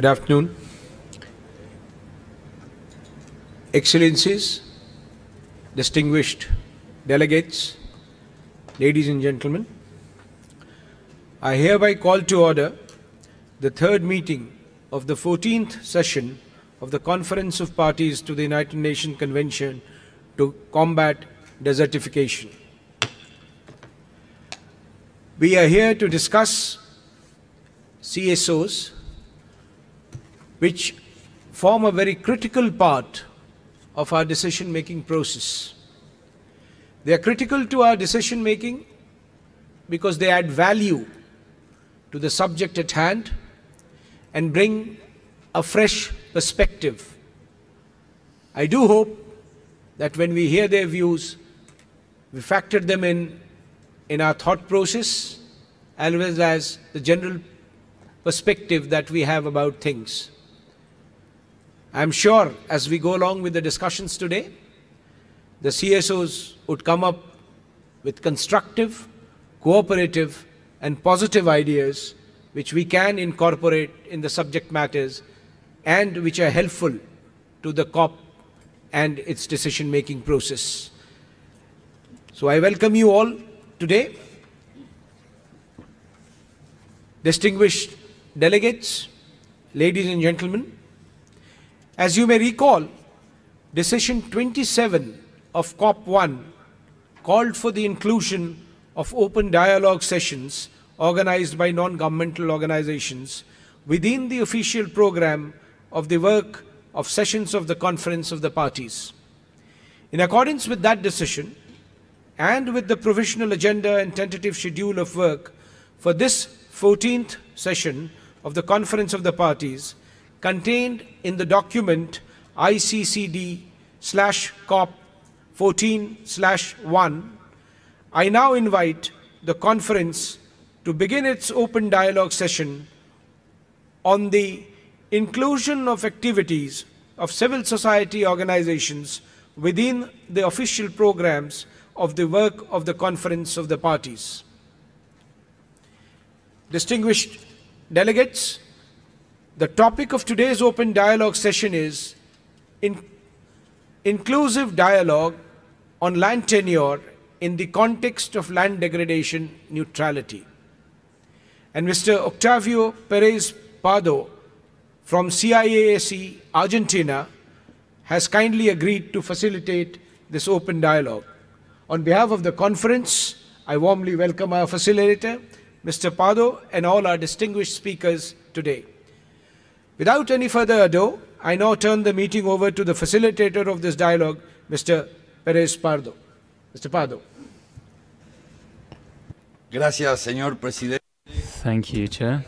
Good afternoon. Excellencies, distinguished delegates, ladies and gentlemen, I hereby call to order the third meeting of the 14th session of the Conference of Parties to the United Nations Convention to Combat Desertification. We are here to discuss CSOs, which form a very critical part of our decision making process. They are critical to our decision making because they add value to the subject at hand and bring a fresh perspective. I do hope that when we hear their views, we factor them in in our thought process as well as the general perspective that we have about things. I'm sure as we go along with the discussions today, the CSOs would come up with constructive, cooperative, and positive ideas which we can incorporate in the subject matters and which are helpful to the COP and its decision making process. So I welcome you all today. Distinguished delegates, ladies and gentlemen, as you may recall, Decision 27 of COP1 called for the inclusion of open dialogue sessions organized by non-governmental organizations within the official program of the work of sessions of the Conference of the Parties. In accordance with that decision, and with the provisional agenda and tentative schedule of work for this 14th session of the Conference of the Parties, contained in the document ICCD slash COP 14 slash 1, I now invite the conference to begin its open dialogue session on the inclusion of activities of civil society organizations within the official programs of the work of the Conference of the Parties. Distinguished delegates, the topic of today's open dialogue session is in inclusive dialogue on land tenure in the context of land degradation neutrality. And Mr. Octavio Perez Pardo from CIASE Argentina has kindly agreed to facilitate this open dialogue. On behalf of the conference, I warmly welcome our facilitator, Mr. Pardo, and all our distinguished speakers today. Without any further ado, I now turn the meeting over to the facilitator of this dialogue, Mr. Perez Pardo. Mr. Pardo. Gracias, señor presidente. Thank you, Chair.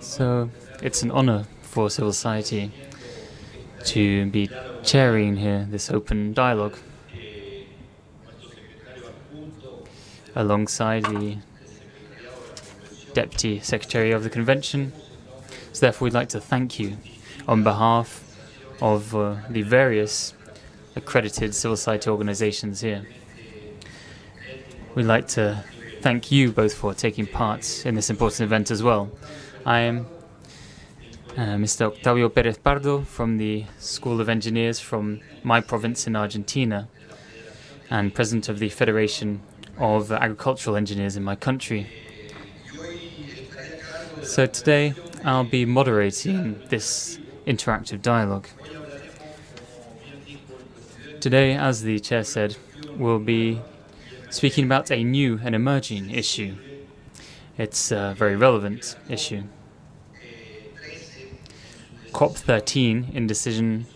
So, it's an honor for civil society to be chairing here this open dialogue alongside the Deputy Secretary of the Convention. So therefore we'd like to thank you on behalf of uh, the various accredited civil society organizations here. We'd like to thank you both for taking part in this important event as well. I am uh, Mr. Octavio Perez Pardo from the School of Engineers from my province in Argentina and president of the Federation of Agricultural Engineers in my country. So today I'll be moderating this interactive dialogue. Today, as the chair said, we'll be speaking about a new and emerging issue. It's a very relevant issue. COP13 in decision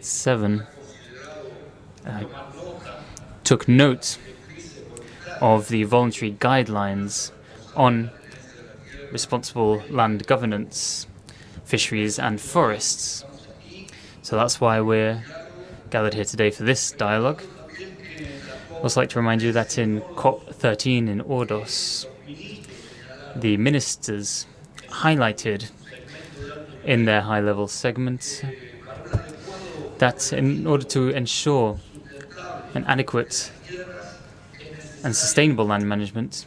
7 uh, took note of the voluntary guidelines on responsible land governance, fisheries and forests. So that's why we're gathered here today for this dialogue. I'd also like to remind you that in COP13 in Ordos, the ministers highlighted in their high level segments that in order to ensure an adequate and sustainable land management,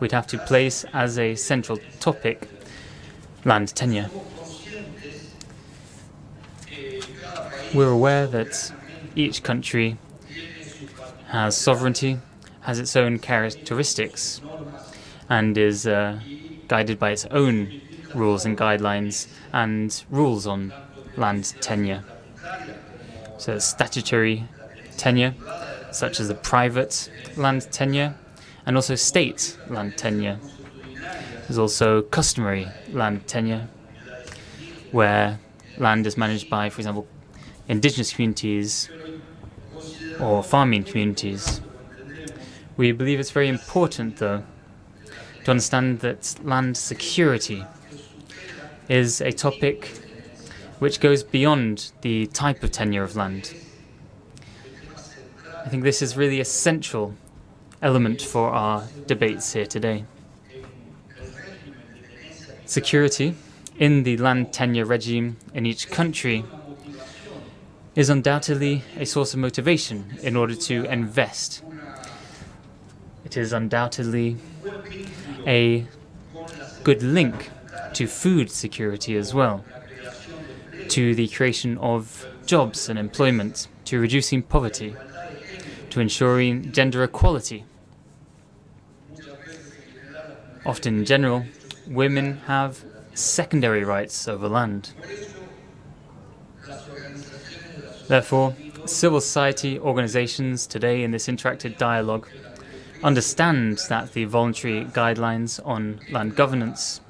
we'd have to place as a central topic land tenure. We're aware that each country has sovereignty, has its own characteristics, and is uh, guided by its own rules and guidelines and rules on land tenure. So, statutory tenure, such as the private land tenure, and also state land tenure. There's also customary land tenure, where land is managed by, for example, indigenous communities or farming communities. We believe it's very important, though, to understand that land security is a topic which goes beyond the type of tenure of land. I think this is really a central element for our debates here today. Security in the land tenure regime in each country is undoubtedly a source of motivation in order to invest. It is undoubtedly a good link to food security as well, to the creation of jobs and employment, to reducing poverty, to ensuring gender equality. Often in general, women have secondary rights over land. Therefore, civil society organizations today in this interactive dialogue understand that the voluntary guidelines on land governance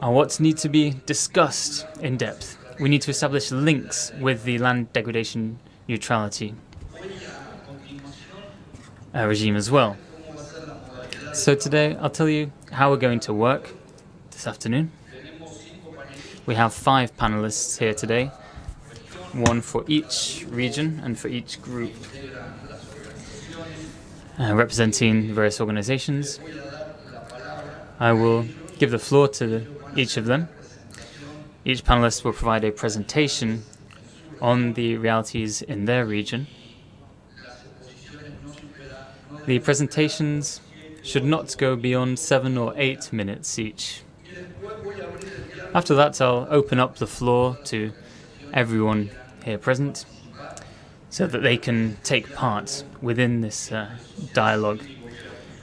are what need to be discussed in depth. We need to establish links with the land degradation neutrality uh, regime as well. So today I'll tell you how we're going to work this afternoon. We have five panelists here today, one for each region and for each group, uh, representing various organizations. I will give the floor to each of them. Each panelist will provide a presentation on the realities in their region. The presentations should not go beyond seven or eight minutes each. After that, I'll open up the floor to everyone here present so that they can take part within this uh, dialogue,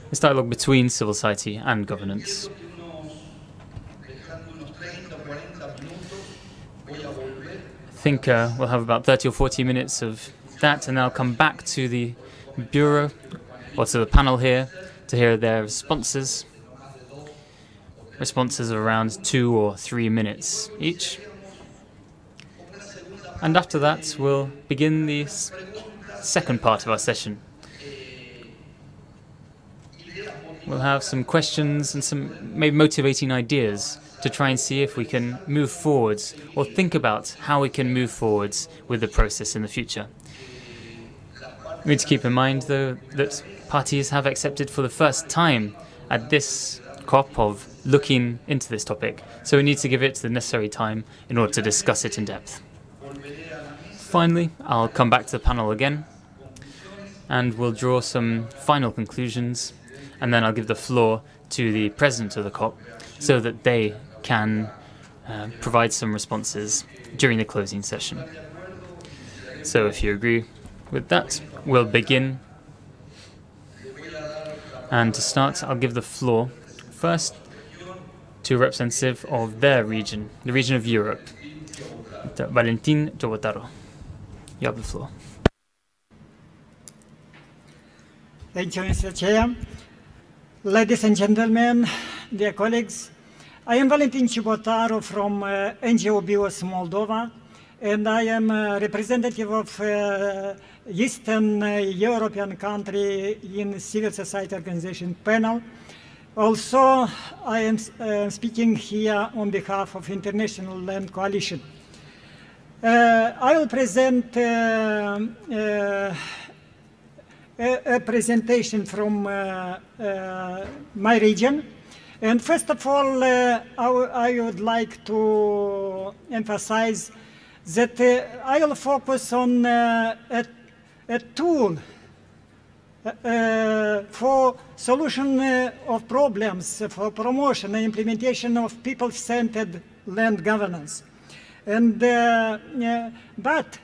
this dialogue between civil society and governance. I think uh, we'll have about 30 or 40 minutes of that, and I'll come back to the Bureau or to the panel here to hear their responses responses are around two or three minutes each. And after that, we'll begin the second part of our session. We'll have some questions and some maybe motivating ideas to try and see if we can move forwards or think about how we can move forwards with the process in the future. We need to keep in mind, though, that parties have accepted for the first time at this COP of looking into this topic, so we need to give it the necessary time in order to discuss it in depth. Finally, I'll come back to the panel again and we'll draw some final conclusions, and then I'll give the floor to the president of the COP so that they can uh, provide some responses during the closing session. So, if you agree with that, we'll begin. And to start, I'll give the floor first to a representative of their region, the region of Europe, Valentin Tobotaro. You have the floor. Thank you, Mr. Chair. Ladies and gentlemen, dear colleagues, I am Valentin Ciubotaru from uh, NGO BIOS Moldova, and I am a representative of uh, Eastern uh, European country in civil society organization panel also, I am uh, speaking here on behalf of International Land Coalition. Uh, I will present uh, uh a, a, presentation from uh, my region. And first of all, I, would like to emphasize that I will focus on a tool uh, for solution uh, of problems, for promotion and implementation of people-centered land governance. And, uh, uh, but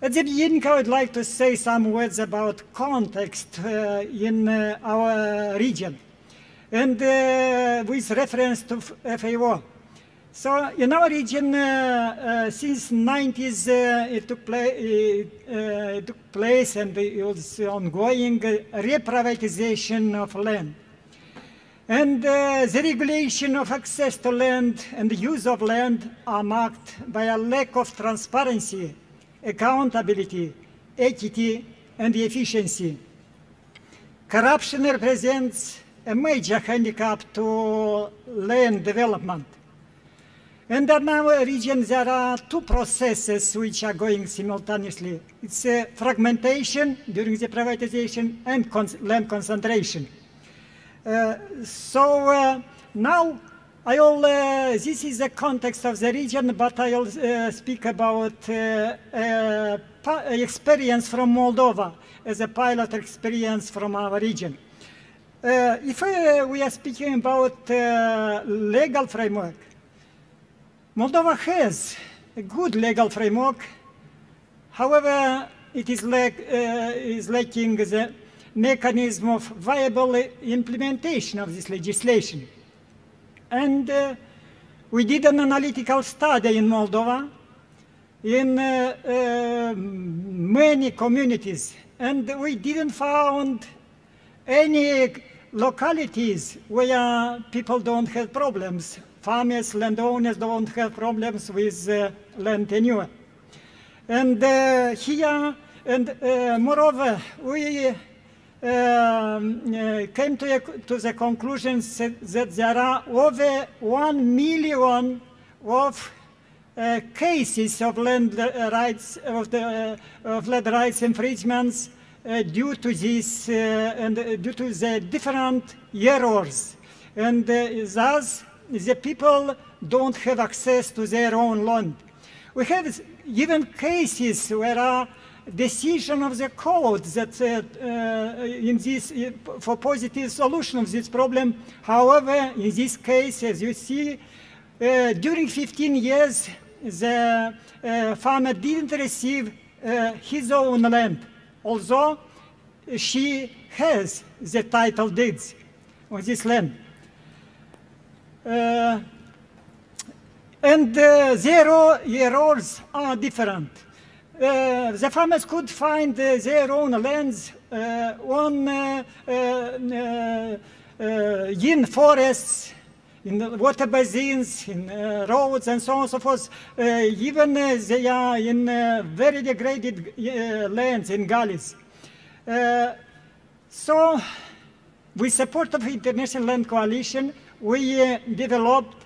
at the beginning, I would like to say some words about context uh, in uh, our region and uh, with reference to FAO. So in our region, uh, uh, since 90s, uh, it, took it, uh, it took place and it was ongoing uh, reprivatization of land. And uh, the regulation of access to land and the use of land are marked by a lack of transparency, accountability, equity, and efficiency. Corruption represents a major handicap to land development. And in our region, there are two processes which are going simultaneously. It's fragmentation during the privatization and cons- land concentration. Uh, so uh, now I will, uh, this is the context of the region, but I will uh, speak about uh, experience from Moldova as a pilot experience from our region. If we are speaking about legal framework, Moldova has a good legal framework. However, it is, lack, uh, is lacking the mechanism of viable implementation of this legislation. And uh, we did an analytical study in Moldova in uh, uh, many communities, and we didn't found any localities where people don't have problems. Farmers, landowners don't have problems with uh, land tenure. And uh, here, and uh, moreover, we um, uh, came to, a, to the conclusion that, there are over one million of uh, cases of land uh, rights of the of land rights infringements due to this and due to the different errors, and thus the people don't have access to their own land. We have even cases where a decision of the court that uh, uh, in this uh, for positive solution of this problem. However, in this case, as you see, uh, during 15 years, the uh, farmer didn't receive uh, his own land, although she has the title deeds on this land. Uh, and o- errors are different. Uh, the farmers could find their own lands on in forests, in water basins, in uh, roads, and so on and so forth. Uh, even uh, they are in very degraded lands in gullies. So, with support of International Land Coalition, we uh, developed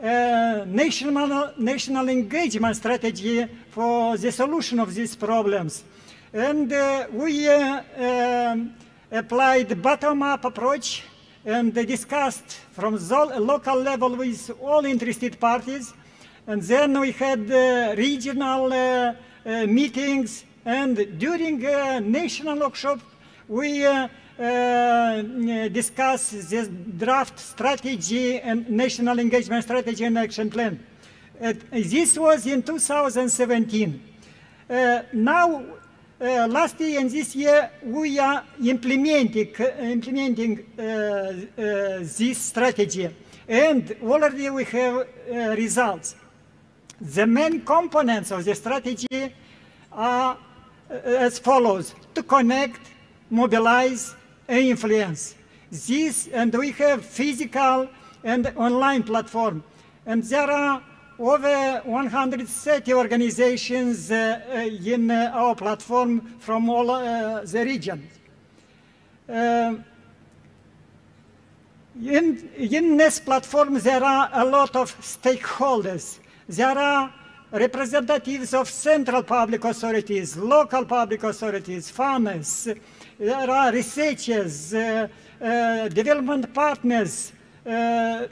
a national, national engagement strategy for the solution of these problems. And uh, we uh, um, applied bottom-up approach and discussed from the local level with all interested parties. And then we had uh, regional uh, uh, meetings and during a national workshop, we uh, uh, discuss this draft strategy and national engagement strategy and action plan. Uh, this was in 2017. Uh, now, uh, last year and this year, we are implementing, implementing this strategy. And already we have results. The main components of the strategy are as follows to connect, mobilize, influence. This, and we have physical and online platform. And there are over 130 organizations uh, uh, in uh, our platform from all uh, the regions. Um, in, in this platform, there are a lot of stakeholders. There are representatives of central public authorities, local public authorities, farmers. There are researchers, uh, uh, development partners, uh,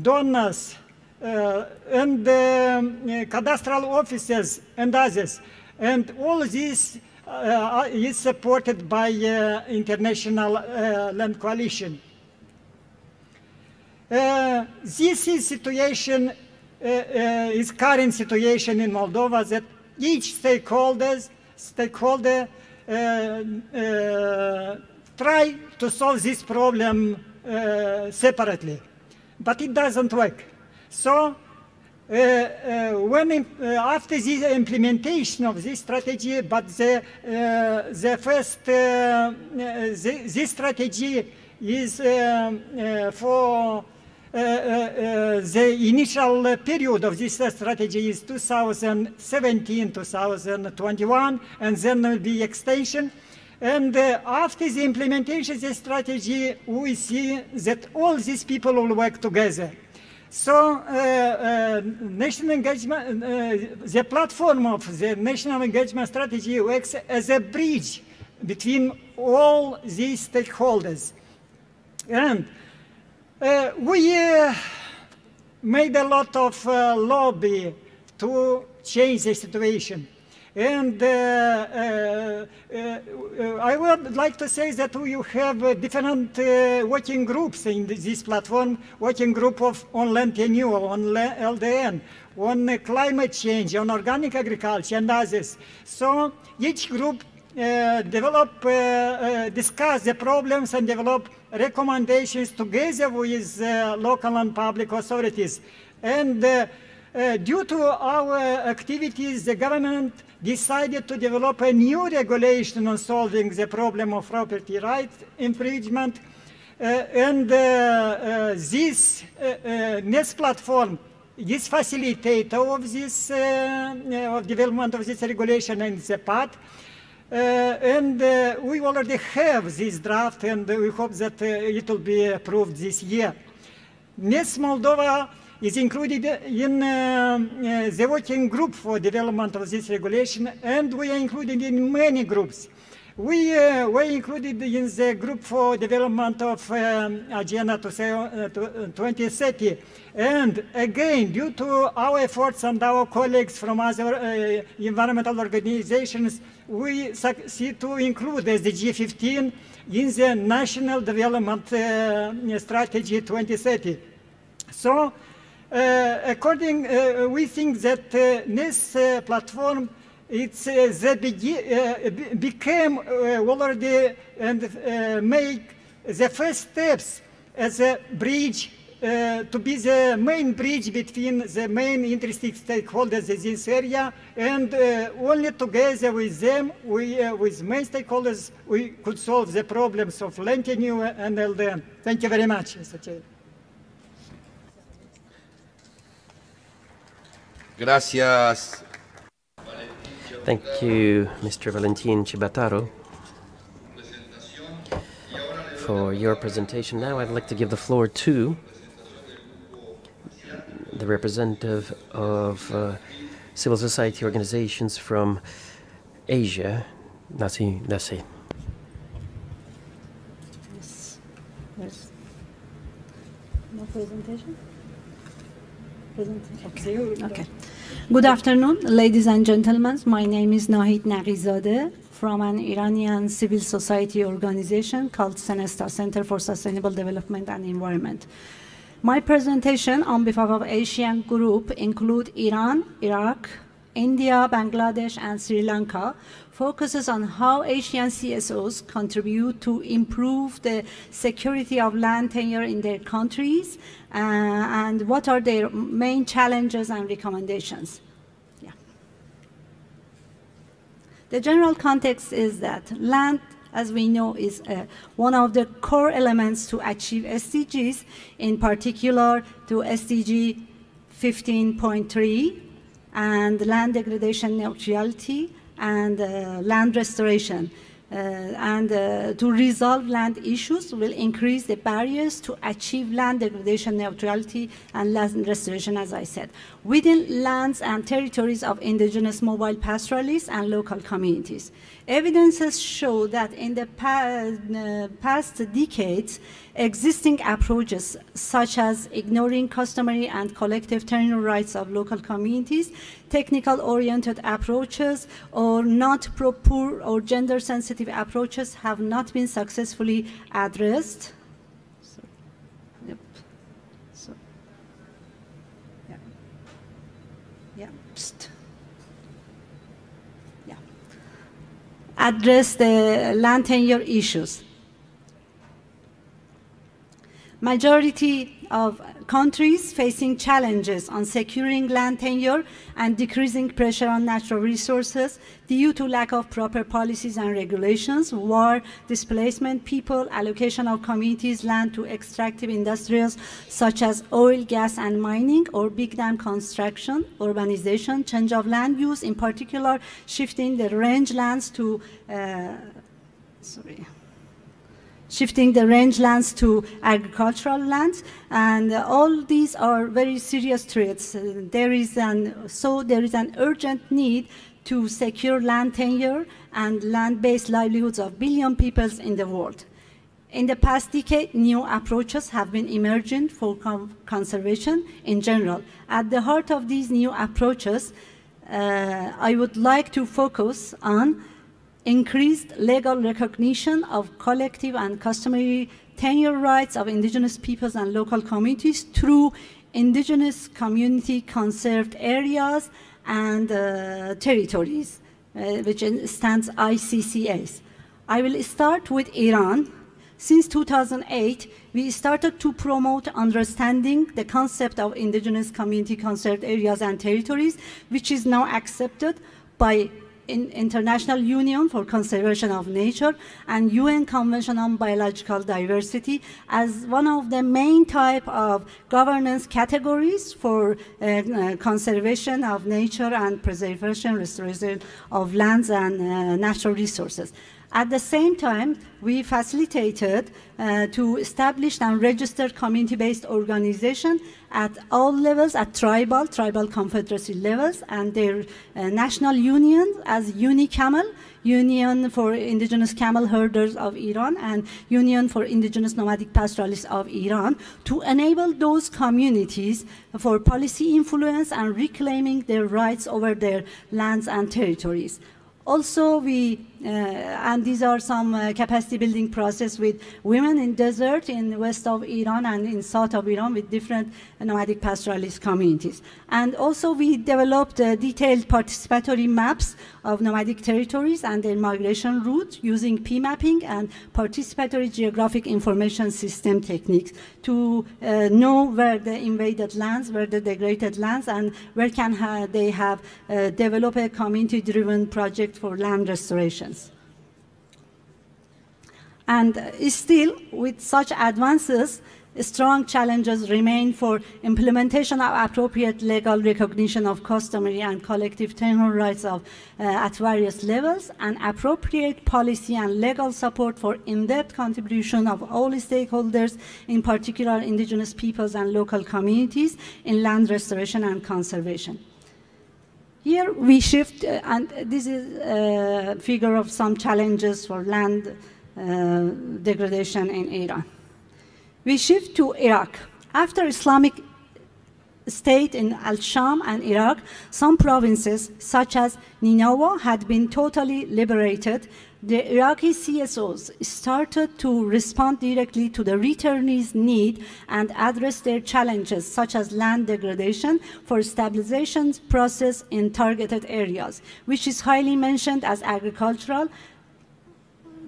donors, and um, cadastral officers and others. And all this uh, is supported by uh, international uh, land coalition. This is situation, is current situation in Moldova that each stakeholders, stakeholder try to solve this problem separately, but it doesn't work. So uh, uh, when uh, after the implementation of this strategy, but the, the first, the, this strategy is for the initial period of this strategy is 2017 2021 and then there will be extension and uh, after the implementation of the strategy we see that all these people will work together so, uh, uh, national engagement, uh, the platform of the national engagement strategy works as a bridge between all these stakeholders. And uh, we uh, made a lot of uh, lobby to change the situation. And uh, uh, uh, I would like to say that we have different working groups in this platform, working group of on land tenure, on LDN, on climate change, on organic agriculture and others. So each group develop, uh, uh, discuss the problems and develop recommendations together with uh, local and public authorities. And uh, uh, due to our activities, the government decided to develop a new regulation on solving the problem of property rights infringement. Uh, and uh, uh, this uh, uh, NEST platform is facilitator of this uh, uh, of development of this regulation and the path. Uh, and uh, we already have this draft, and we hope that uh, it will be approved this year. NES Moldova is included in the working group for development of this regulation, and we are included in many groups. We uh, were included in the group for development of um, Agenda to say, uh, to, uh, 2030. And again, due to our efforts and our colleagues from other uh, environmental organizations, we succeed to include SDG 15 in the National Development uh, Strategy 2030. So, uh, according, uh, we think that uh, this uh, platform it's uh, the be- became already and make the first steps as a bridge uh, to be the main bridge between the main interested stakeholders in this area and uh, only together with them we uh, with main stakeholders we could solve the problems of land tenure and LDN. Thank you very much, Mr. Chair. Gracias. Thank you, Mr. Valentin Ciubotaru, for your presentation. Now I'd like to give the floor to the representative of uh, civil society organizations from Asia, Nasi Nasi. Yes. No presentation? Presentation. Okay. Okay. Good afternoon, ladies and gentlemen. My name is Nahid Naqizadeh from an Iranian civil society organization called CENESTA, Center for Sustainable Development and Environment. My presentation on behalf of Asian Group include Iran, Iraq, India, Bangladesh, and Sri Lanka focuses on how Asian CSOs contribute to improve the security of land tenure in their countries uh, and what are their main challenges and recommendations. Yeah. The general context is that land, as we know, is uh, one of the core elements to achieve SDGs, in particular to SDG 15.3 and land degradation neutrality and uh, land restoration. Uh, and uh, to resolve land issues will increase the barriers to achieve land degradation neutrality and land restoration, as I said, within lands and territories of indigenous mobile pastoralists and local communities. Evidences show that in the pa uh, past decades, existing approaches such as ignoring customary and collective tenure rights of local communities, technical oriented approaches, or not or gender sensitive approaches have not been successfully addressed. So, yep. So, yeah. Yeah. Yeah. Address the land tenure issues majority of countries facing challenges on securing land tenure and decreasing pressure on natural resources due to lack of proper policies and regulations, war, displacement, people, allocation of communities' land to extractive industrials such as oil, gas, and mining, or big dam construction, urbanization, change of land use, in particular shifting the rangelands to, uh, sorry, shifting the rangelands to agricultural lands, and all these are very serious threats. Uh, there is an, so there is an urgent need to secure land tenure and land-based livelihoods of billion peoples in the world. In the past decade, new approaches have been emerging for conservation in general. At the heart of these new approaches, uh, I would like to focus on increased legal recognition of collective and customary tenure rights of indigenous peoples and local communities through indigenous community conserved areas and uh, territories, uh, which stands ICCAs. I will start with Iran. Since 2008, we started to promote understanding the concept of indigenous community conserved areas and territories, which is now accepted by in International Union for Conservation of Nature and UN Convention on Biological Diversity as one of the main type of governance categories for uh, uh, conservation of nature and preservation, restoration of lands and uh, natural resources. At the same time, we facilitated uh, to establish and register community-based organization at all levels, at tribal, tribal confederacy levels, and their uh, national unions as UNICAMEL, Union for Indigenous Camel Herders of Iran, and Union for Indigenous Nomadic Pastoralists of Iran, to enable those communities for policy influence and reclaiming their rights over their lands and territories. Also, we, and these are some uh, capacity building process with women in desert in west of Iran and in south of Iran with different nomadic pastoralist communities. And also we developed uh, detailed participatory maps of nomadic territories and their migration route using P-mapping and participatory geographic information system techniques to uh, know where the invaded lands, where the degraded lands, and where can ha they have uh, developed a community-driven project for land restorations. And uh, still, with such advances, strong challenges remain for implementation of appropriate legal recognition of customary and collective tenure rights of, uh, at various levels and appropriate policy and legal support for in-depth contribution of all stakeholders, in particular indigenous peoples and local communities in land restoration and conservation. Here we shift, uh, and this is a figure of some challenges for land uh, degradation in Iran. We shift to Iraq. After Islamic State in Al-Sham and Iraq, some provinces, such as Nineveh, had been totally liberated. The Iraqi CSOs started to respond directly to the returnees' need and address their challenges, such as land degradation for stabilization process in targeted areas, which is highly mentioned as agricultural,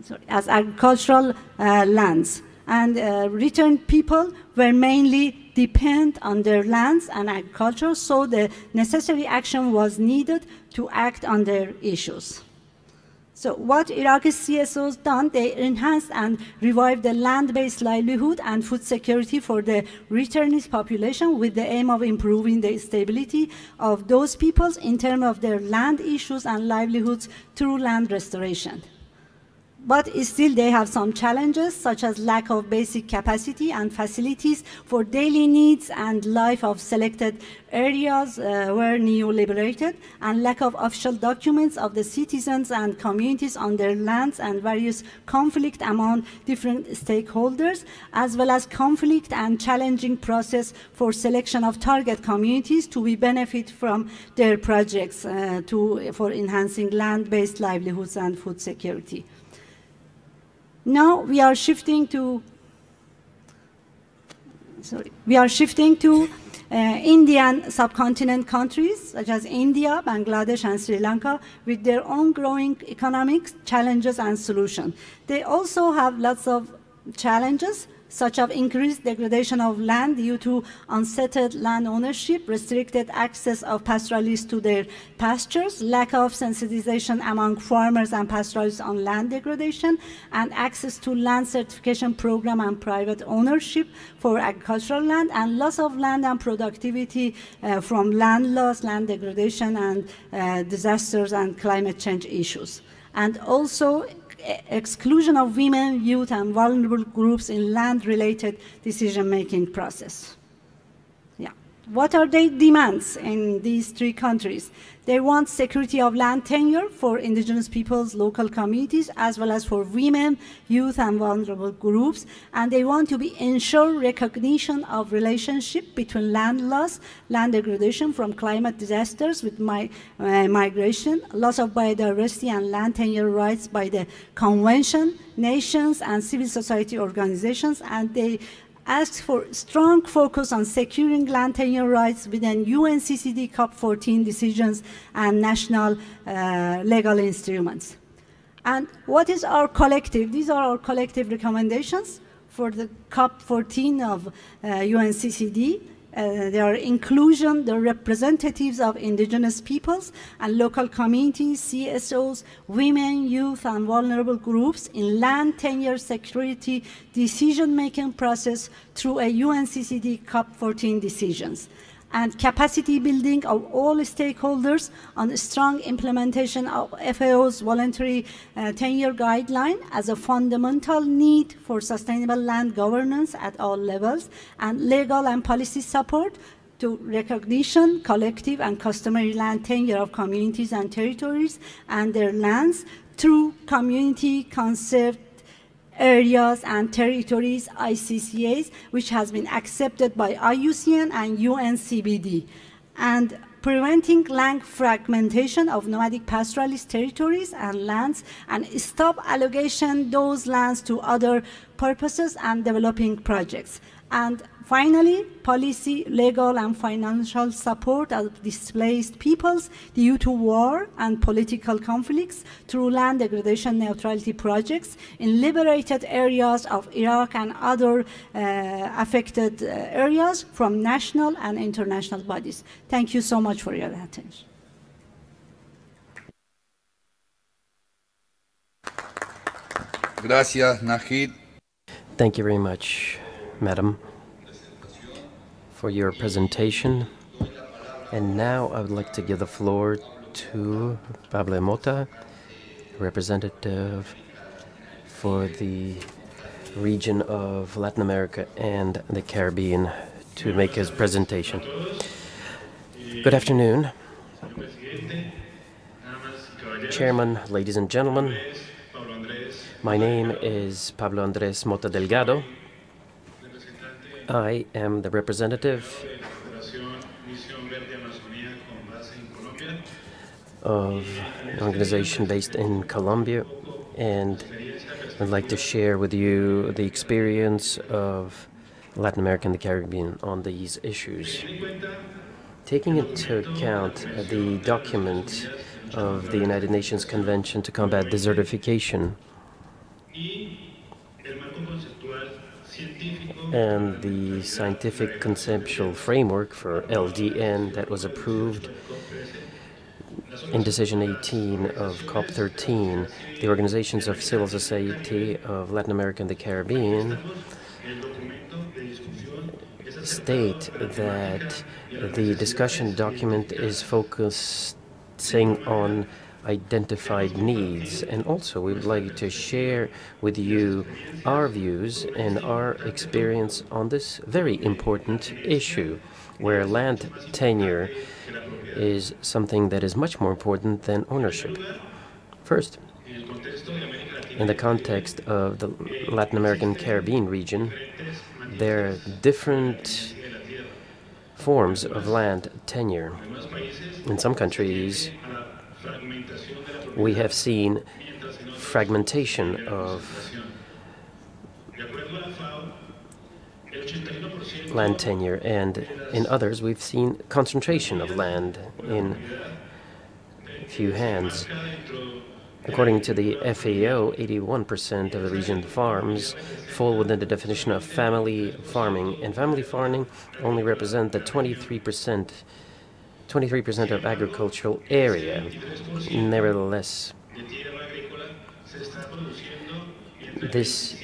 sorry, as agricultural uh, lands and uh, returned people were mainly depend on their lands and agriculture, so the necessary action was needed to act on their issues. So what Iraqi CSOs done, they enhanced and revived the land-based livelihood and food security for the returnees population with the aim of improving the stability of those peoples in terms of their land issues and livelihoods through land restoration. But still they have some challenges such as lack of basic capacity and facilities for daily needs and life of selected areas uh, were neo-liberated and lack of official documents of the citizens and communities on their lands and various conflict among different stakeholders as well as conflict and challenging process for selection of target communities to be benefit from their projects uh, to, for enhancing land-based livelihoods and food security. Now we are shifting to, sorry, we are shifting to uh, Indian subcontinent countries such as India, Bangladesh, and Sri Lanka with their own growing economic challenges and solutions. They also have lots of challenges such as increased degradation of land due to unsettled land ownership, restricted access of pastoralists to their pastures, lack of sensitization among farmers and pastoralists on land degradation, and access to land certification program and private ownership for agricultural land, and loss of land and productivity uh, from land loss, land degradation, and uh, disasters and climate change issues. And also exclusion of women, youth, and vulnerable groups in land-related decision-making process. Yeah. What are their demands in these three countries? They want security of land tenure for indigenous peoples, local communities, as well as for women, youth, and vulnerable groups. And they want to be ensure recognition of relationship between land loss, land degradation from climate disasters with uh, migration, loss of biodiversity and land tenure rights by the convention, nations, and civil society organizations. And they asked for strong focus on securing land tenure rights within UNCCD COP14 decisions and national uh, legal instruments. And what is our collective? These are our collective recommendations for the COP14 of uh, UNCCD uh, their inclusion, the representatives of indigenous peoples and local communities, CSOs, women, youth, and vulnerable groups in land tenure security decision-making process through a UNCCD COP14 decisions and capacity building of all stakeholders on strong implementation of FAO's voluntary uh, tenure guideline as a fundamental need for sustainable land governance at all levels and legal and policy support to recognition, collective and customary land tenure of communities and territories and their lands through community conserved areas and territories, ICCAs, which has been accepted by IUCN and UNCBD. And preventing land fragmentation of nomadic pastoralist territories and lands and stop allocation those lands to other purposes and developing projects. And Finally, policy, legal, and financial support of displaced peoples due to war and political conflicts through land degradation neutrality projects in liberated areas of Iraq and other uh, affected uh, areas from national and international bodies. Thank you so much for your attention. Gracias, Najid. Thank you very much, Madam for your presentation. And now I would like to give the floor to Pablo Mota, representative for the region of Latin America and the Caribbean, to make his presentation. Good afternoon. Chairman, ladies and gentlemen, my name is Pablo Andres Mota Delgado. I am the representative of an organization based in Colombia, and I'd like to share with you the experience of Latin America and the Caribbean on these issues. Taking into account the document of the United Nations Convention to Combat Desertification, and the scientific conceptual framework for LDN that was approved in Decision 18 of COP13, the organizations of civil society of Latin America and the Caribbean state that the discussion document is focusing on identified needs. And also, we would like to share with you our views and our experience on this very important issue, where land tenure is something that is much more important than ownership. First, in the context of the Latin American Caribbean region, there are different forms of land tenure. In some countries, we have seen fragmentation of land tenure, and in others, we've seen concentration of land in few hands. According to the FAO, 81% of the region farms fall within the definition of family farming, and family farming only represent the 23% 23% of agricultural area. Nevertheless, this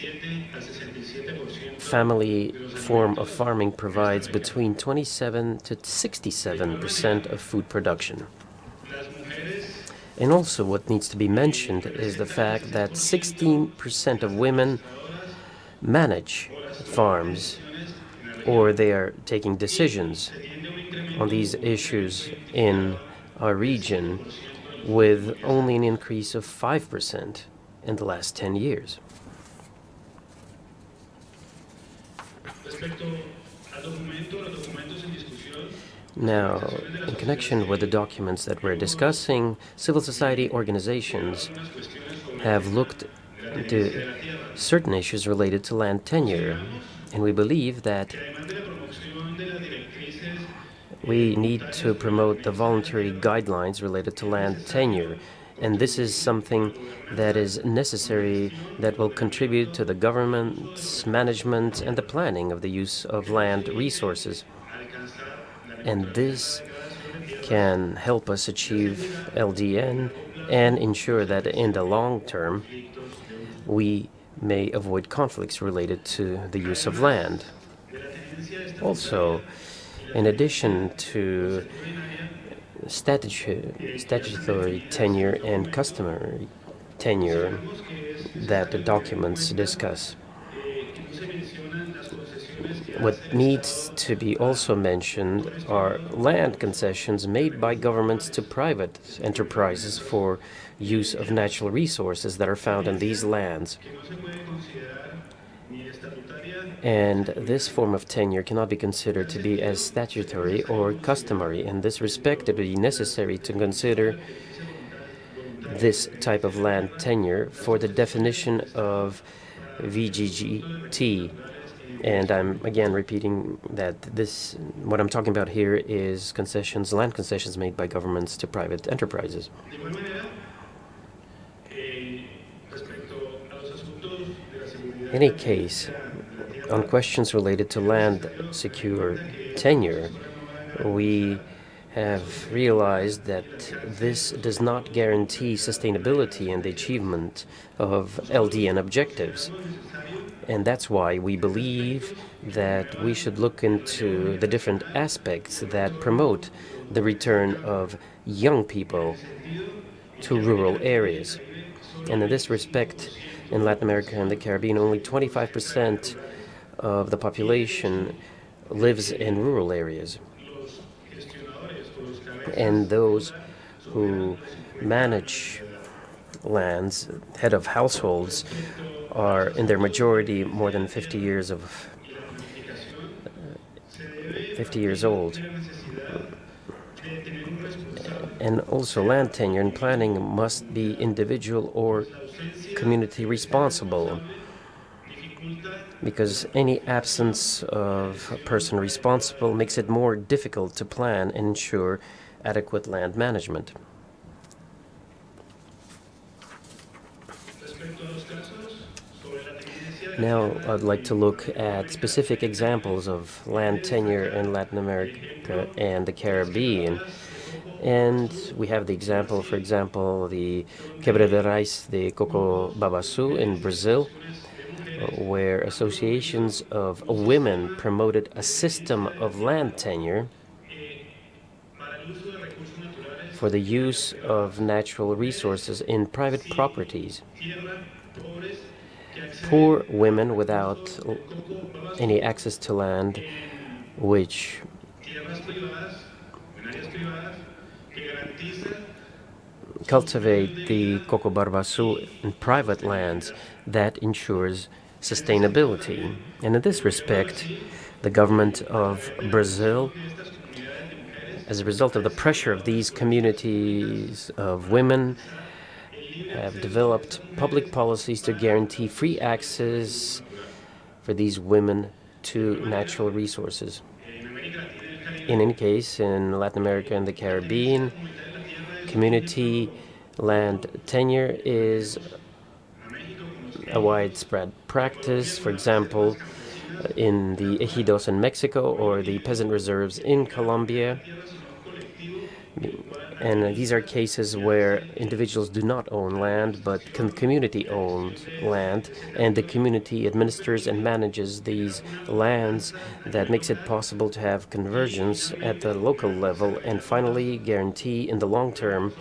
family form of farming provides between 27 to 67 percent of food production. And also, what needs to be mentioned is the fact that 16% of women manage farms or they are taking decisions on these issues in our region with only an increase of 5% in the last 10 years. Now, in connection with the documents that we're discussing, civil society organizations have looked into certain issues related to land tenure, and we believe that we need to promote the voluntary guidelines related to land tenure. And this is something that is necessary that will contribute to the government's management and the planning of the use of land resources. And this can help us achieve LDN and ensure that in the long term we may avoid conflicts related to the use of land. Also, in addition to statutory tenure and customary tenure that the documents discuss. What needs to be also mentioned are land concessions made by governments to private enterprises for use of natural resources that are found in these lands. And this form of tenure cannot be considered to be as statutory or customary. In this respect, it would be necessary to consider this type of land tenure for the definition of VGGT. And I'm again repeating that this, what I'm talking about here is concessions, land concessions made by governments to private enterprises. In any case, on questions related to land secure tenure, we have realized that this does not guarantee sustainability and the achievement of LDN objectives. And that's why we believe that we should look into the different aspects that promote the return of young people to rural areas. And in this respect, in Latin America and the Caribbean, only 25% of the population lives in rural areas. And those who manage lands, head of households, are in their majority more than 50 years of uh, 50 years old. And also land tenure and planning must be individual or community responsible because any absence of a person responsible makes it more difficult to plan and ensure adequate land management. Now, I'd like to look at specific examples of land tenure in Latin America and the Caribbean. And we have the example, for example, the Quebradeiras de Raiz de Coco Babaçu in Brazil, where associations of women promoted a system of land tenure for the use of natural resources in private properties. Poor women without any access to land, which cultivate the coco babaçu in private lands that ensures sustainability. And in this respect, the government of Brazil, as a result of the pressure of these communities of women, have developed public policies to guarantee free access for these women to natural resources. In any case, in Latin America and the Caribbean, community land tenure is a widespread practice. For example, in the ejidos in Mexico or the peasant reserves in Colombia. And these are cases where individuals do not own land, but can community owned land, and the community administers and manages these lands that makes it possible to have convergence at the local level and finally guarantee in the long term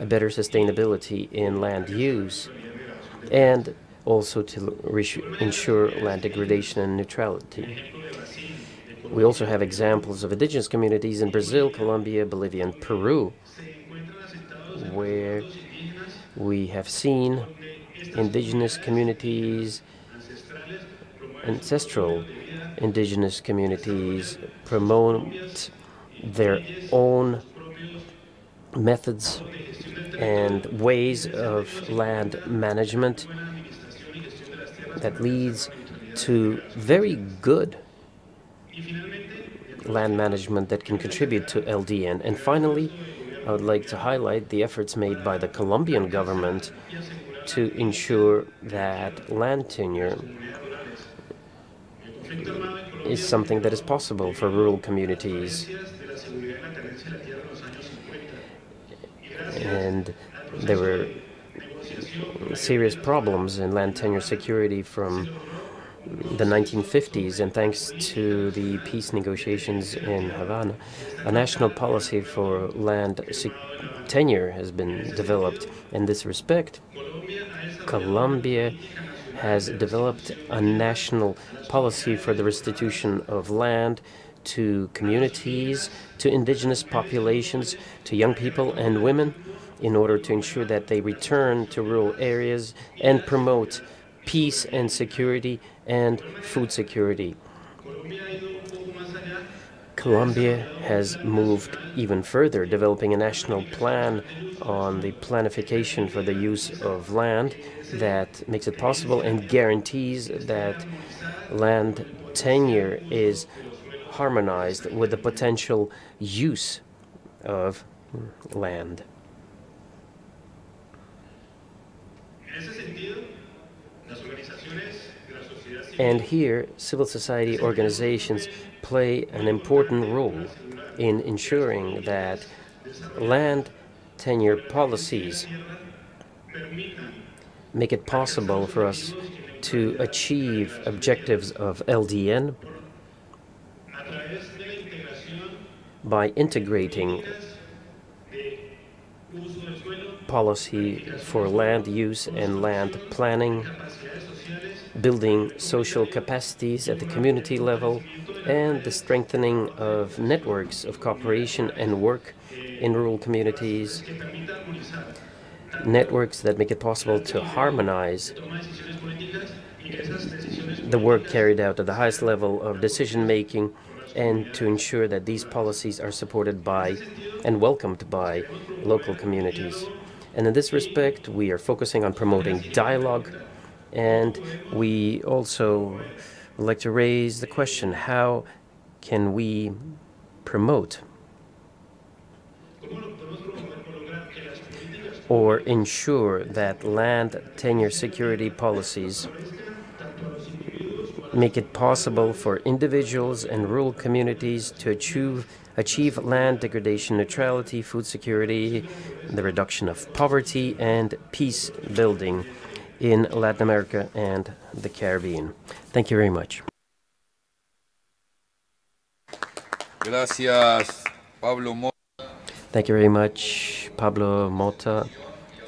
a better sustainability in land use and also to ensure land degradation and neutrality. We also have examples of indigenous communities in Brazil, Colombia, Bolivia, and Peru, where we have seen indigenous communities, ancestral indigenous communities promote their own methods and ways of land management that leads to very good land management that can contribute to LDN. And finally, I would like to highlight the efforts made by the Colombian government to ensure that land tenure is something that is possible for rural communities. And there were serious problems in land tenure security from the 1950s, and thanks to the peace negotiations in Havana, a national policy for land tenure has been developed. In this respect, Colombia has developed a national policy for the restitution of land to communities, to indigenous populations, to young people and women, in order to ensure that they return to rural areas and promote peace and security and food security. Colombia has moved even further, developing a national plan on the planification for the use of land that makes it possible and guarantees that land tenure is harmonized with the potential use of land. And here, civil society organizations play an important role in ensuring that land tenure policies make it possible for us to achieve objectives of LDN by integrating policy for land use and land planning, building social capacities at the community level, and the strengthening of networks of cooperation and work in rural communities, networks that make it possible to harmonize the work carried out at the highest level of decision making and to ensure that these policies are supported by and welcomed by local communities. And in this respect, we are focusing on promoting dialogue, and we also would like to raise the question how can we promote or ensure that land tenure security policies make it possible for individuals and rural communities to achieve, achieve land degradation neutrality, food security, the reduction of poverty, and peace building in Latin America and the Caribbean. Thank you very much. Gracias, Pablo Mota. Thank you very much, Pablo Mota,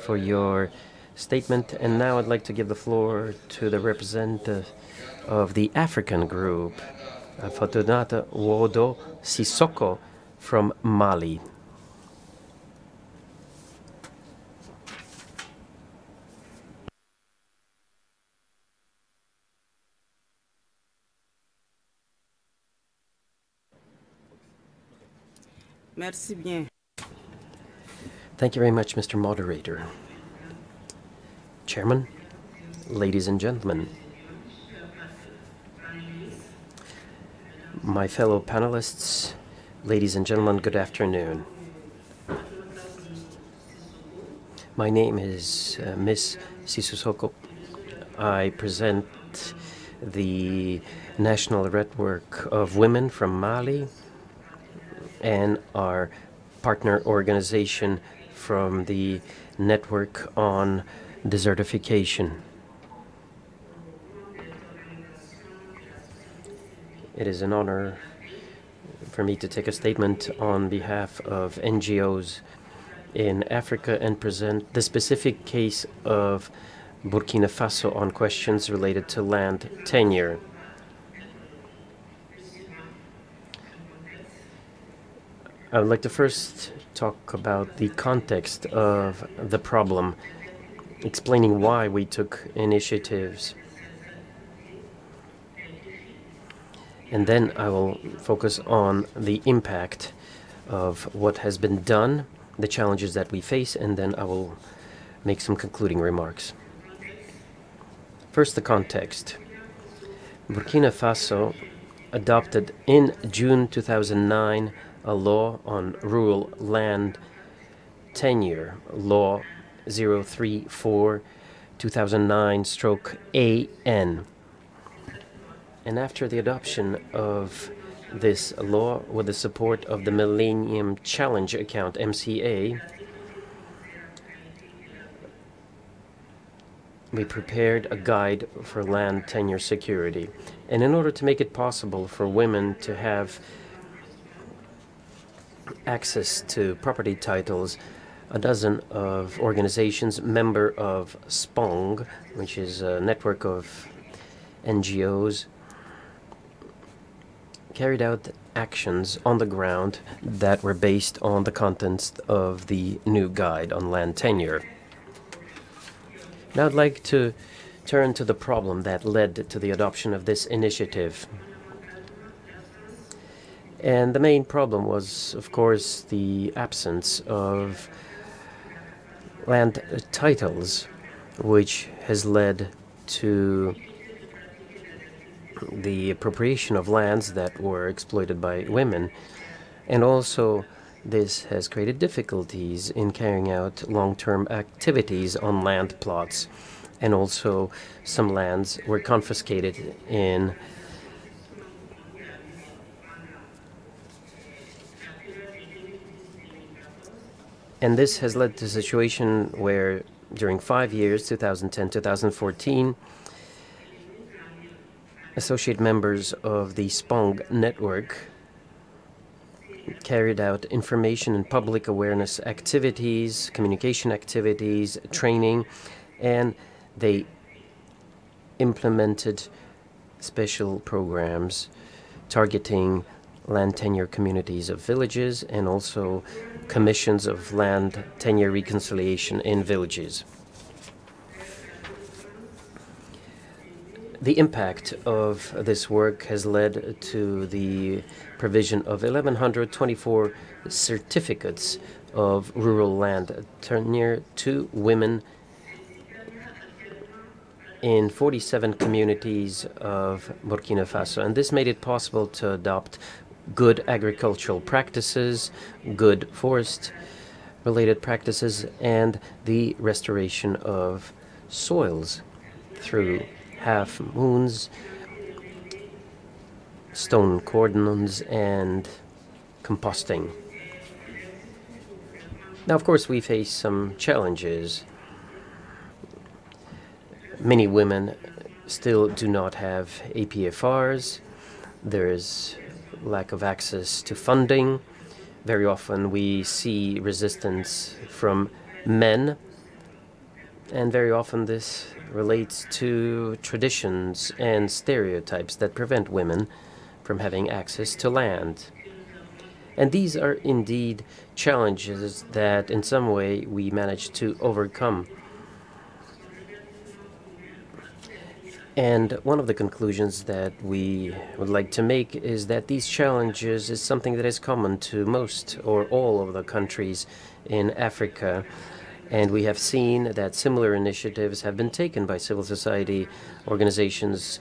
for your statement. And now I'd like to give the floor to the representative of the African group, Fortunata Wodo Sissoko from Mali. Merci bien. Thank you very much, Mr. Moderator. Chairman, ladies and gentlemen, my fellow panelists, ladies and gentlemen, good afternoon. My name is uh, Miss Sissoko. I present the National Network of Women from Mali and our partner organization from the Network on Desertification. It is an honor for me to take a statement on behalf of NGOs in Africa and present the specific case of Burkina Faso on questions related to land tenure. I would like to first talk about the context of the problem, explaining why we took initiatives. And then I will focus on the impact of what has been done, the challenges that we face, and then I will make some concluding remarks. First, the context. Burkina Faso adopted in June 2009 a law on rural land tenure, Law 034 2009 stroke AN. And after the adoption of this law, with the support of the Millennium Challenge Account, MCA, we prepared a guide for land tenure security. And in order to make it possible for women to have access to property titles, a dozen of organizations, member of SPONG, which is a network of NGOs, carried out actions on the ground that were based on the contents of the new guide on land tenure. Now I'd like to turn to the problem that led to the adoption of this initiative. And the main problem was, of course, the absence of land titles, which has led to the appropriation of lands that were exploited by women. And also, this has created difficulties in carrying out long term activities on land plots. And also, some lands were confiscated in And this has led to a situation where during five years, 2010 2014, associate members of the SPONG network carried out information and public awareness activities, communication activities, training, and they implemented special programs targeting land tenure communities of villages and also commissions of land tenure reconciliation in villages. The impact of this work has led to the provision of 1,124 certificates of rural land tenure to women in 47 communities of Burkina Faso. And this made it possible to adopt good agricultural practices, good forest related practices, and the restoration of soils through half moons, stone cordons, and composting. Now, of course, we face some challenges. Many women still do not have APFRs. There is lack of access to funding very often we see resistance from men, and very often this relates to traditions and stereotypes that prevent women from having access to land. And these are indeed challenges that, in some way, we manage to overcome. And one of the conclusions that we would like to make is that these challenges is something that is common to most or all of the countries in Africa. And we have seen that similar initiatives have been taken by civil society organizations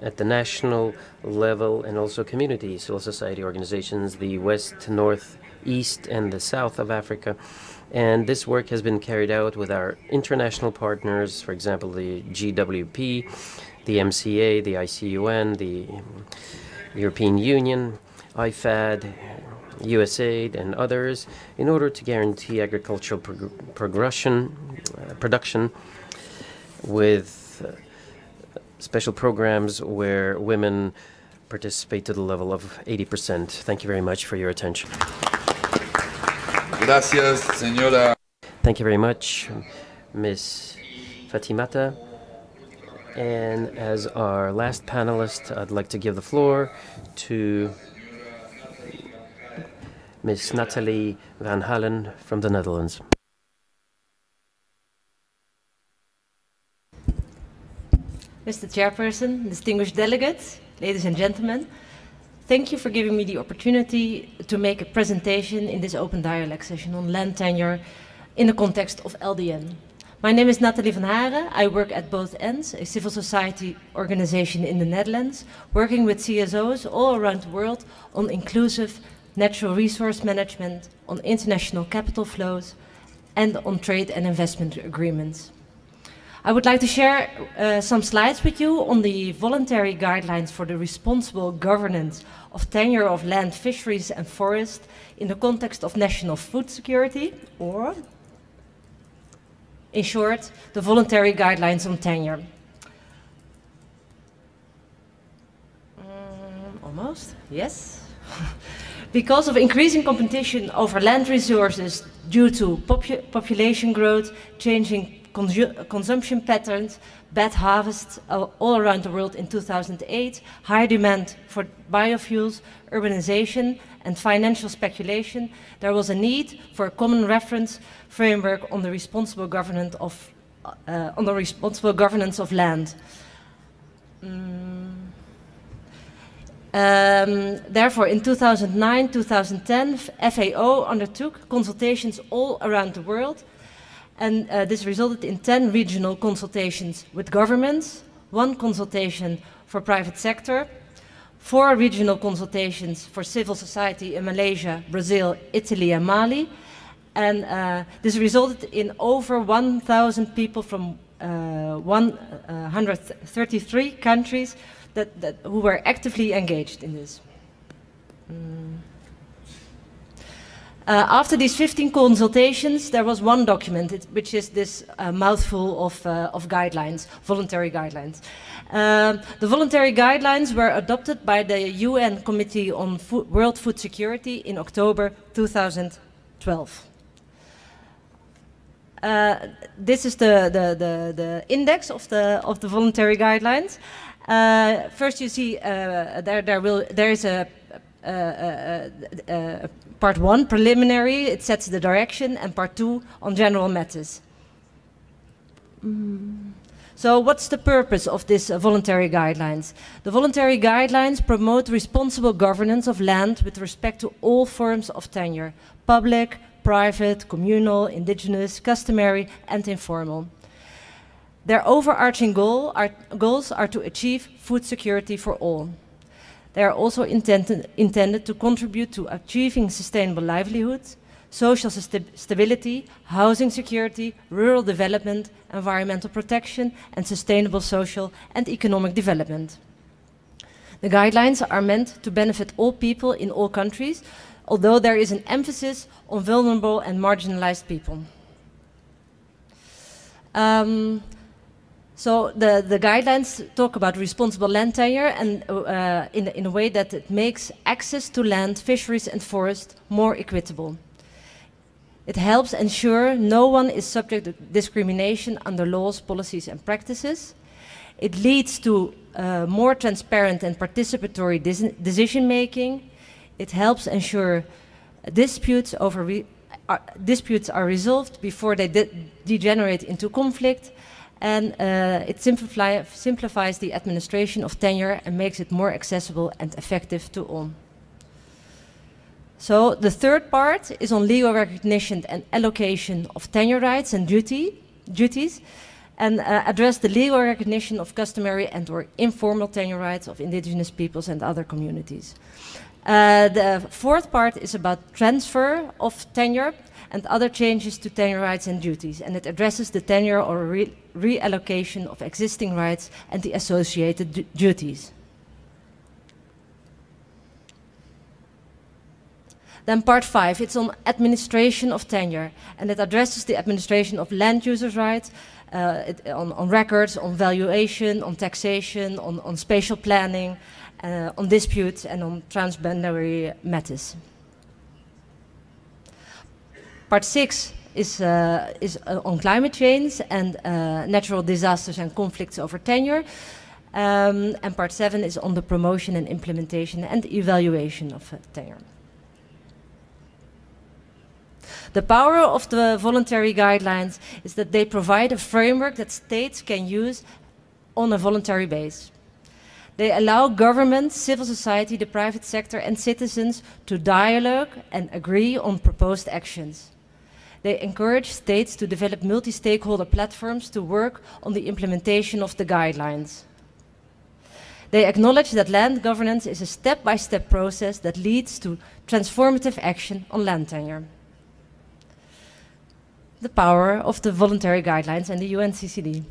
at the national level and also community civil society organizations, the West, North, East, and the South of Africa. And this work has been carried out with our international partners, for example, the GWP, the MCA, the IUCN, the European Union, IFAD, USAID, and others, in order to guarantee agricultural prog progression, uh, production with uh, special programs where women participate to the level of 80%. Thank you very much for your attention. Gracias, señora. Thank you very much, Ms. Fatimata. And as our last panelist, I'd like to give the floor to Ms. Nathalie van Haren from the Netherlands. Mr. Chairperson, distinguished delegates, ladies and gentlemen, thank you for giving me the opportunity to make a presentation in this open dialogue session on land tenure in the context of LDN. My name is Nathalie van Haren. I work at Both Ends, a civil society organization in the Netherlands, working with CSOs all around the world on inclusive natural resource management, on international capital flows, and on trade and investment agreements. I would like to share uh, some slides with you on the voluntary guidelines for the responsible governance of tenure of land, fisheries and forest in the context of national food security, or in short, the voluntary guidelines on tenure. Um, almost, yes. because of increasing competition over land resources due to popu population growth, changing consumption patterns, bad harvests all around the world in 2008, high demand for biofuels, urbanization, and financial speculation, there was a need for a common reference framework on the responsible governance of, uh, on the responsible governance of land. Mm. Um, therefore, in 2009 2010, FAO undertook consultations all around the world and uh, this resulted in 10 regional consultations with governments, one consultation for private sector, four regional consultations for civil society in Malaysia, Brazil, Italy, and Mali. And uh, this resulted in over 1,000 people from uh, 133 countries that, that, who were actively engaged in this. Mm. Uh, after these 15 consultations, there was one document, which is this uh, mouthful of, uh, of, guidelines, voluntary guidelines. Uh, the voluntary guidelines were adopted by the UN Committee on World Food Security in October 2012. Uh, this is the, the, the, the, index of the, of the voluntary guidelines. Uh, first, you see there, there, will, there is a part one, preliminary, it sets the direction, and part two, on general matters. Mm. So what's the purpose of these uh, voluntary guidelines? The voluntary guidelines promote responsible governance of land with respect to all forms of tenure, public, private, communal, indigenous, customary, and informal. Their overarching goal are, goals are to achieve food security for all. They are also intended, intended to contribute to achieving sustainable livelihoods, social st stability, housing security, rural development, environmental protection, and sustainable social and economic development. The guidelines are meant to benefit all people in all countries, although there is an emphasis on vulnerable and marginalized people. Um, So the, the guidelines talk about responsible land tenure and uh, in, in a way that it makes access to land, fisheries and forest more equitable. It helps ensure no one is subject to discrimination under laws, policies and practices. It leads to uh, more transparent and participatory decision making. It helps ensure disputes over are, disputes are resolved before they de degenerate into conflict, and uh, it simplifies the administration of tenure and makes it more accessible and effective to all. So the third part is on legal recognition and allocation of tenure rights and duty, duties, and uh, address the legal recognition of customary and or informal tenure rights of indigenous peoples and other communities. Uh, the fourth part is about transfer of tenure and other changes to tenure rights and duties, and it addresses the tenure or re reallocation of existing rights and the associated duties. Then part five, it's on administration of tenure, and it addresses the administration of land users' rights, uh, it, on, on, records, on valuation, on taxation, on, on spatial planning, uh, on disputes and on transboundary matters. Part six is, uh, is uh, on climate change and uh, natural disasters and conflicts over tenure. Um, and part seven is on the promotion and implementation and evaluation of uh, tenure. The power of the voluntary guidelines is that they provide a framework that states can use on a voluntary base. They allow government, civil society, the private sector, and citizens to dialogue and agree on proposed actions. They encourage states to develop multi stakeholder platforms to work on the implementation of the guidelines. They acknowledge that land governance is a step by step process that leads to transformative action on land tenure. The power of the voluntary guidelines and the UNCCD.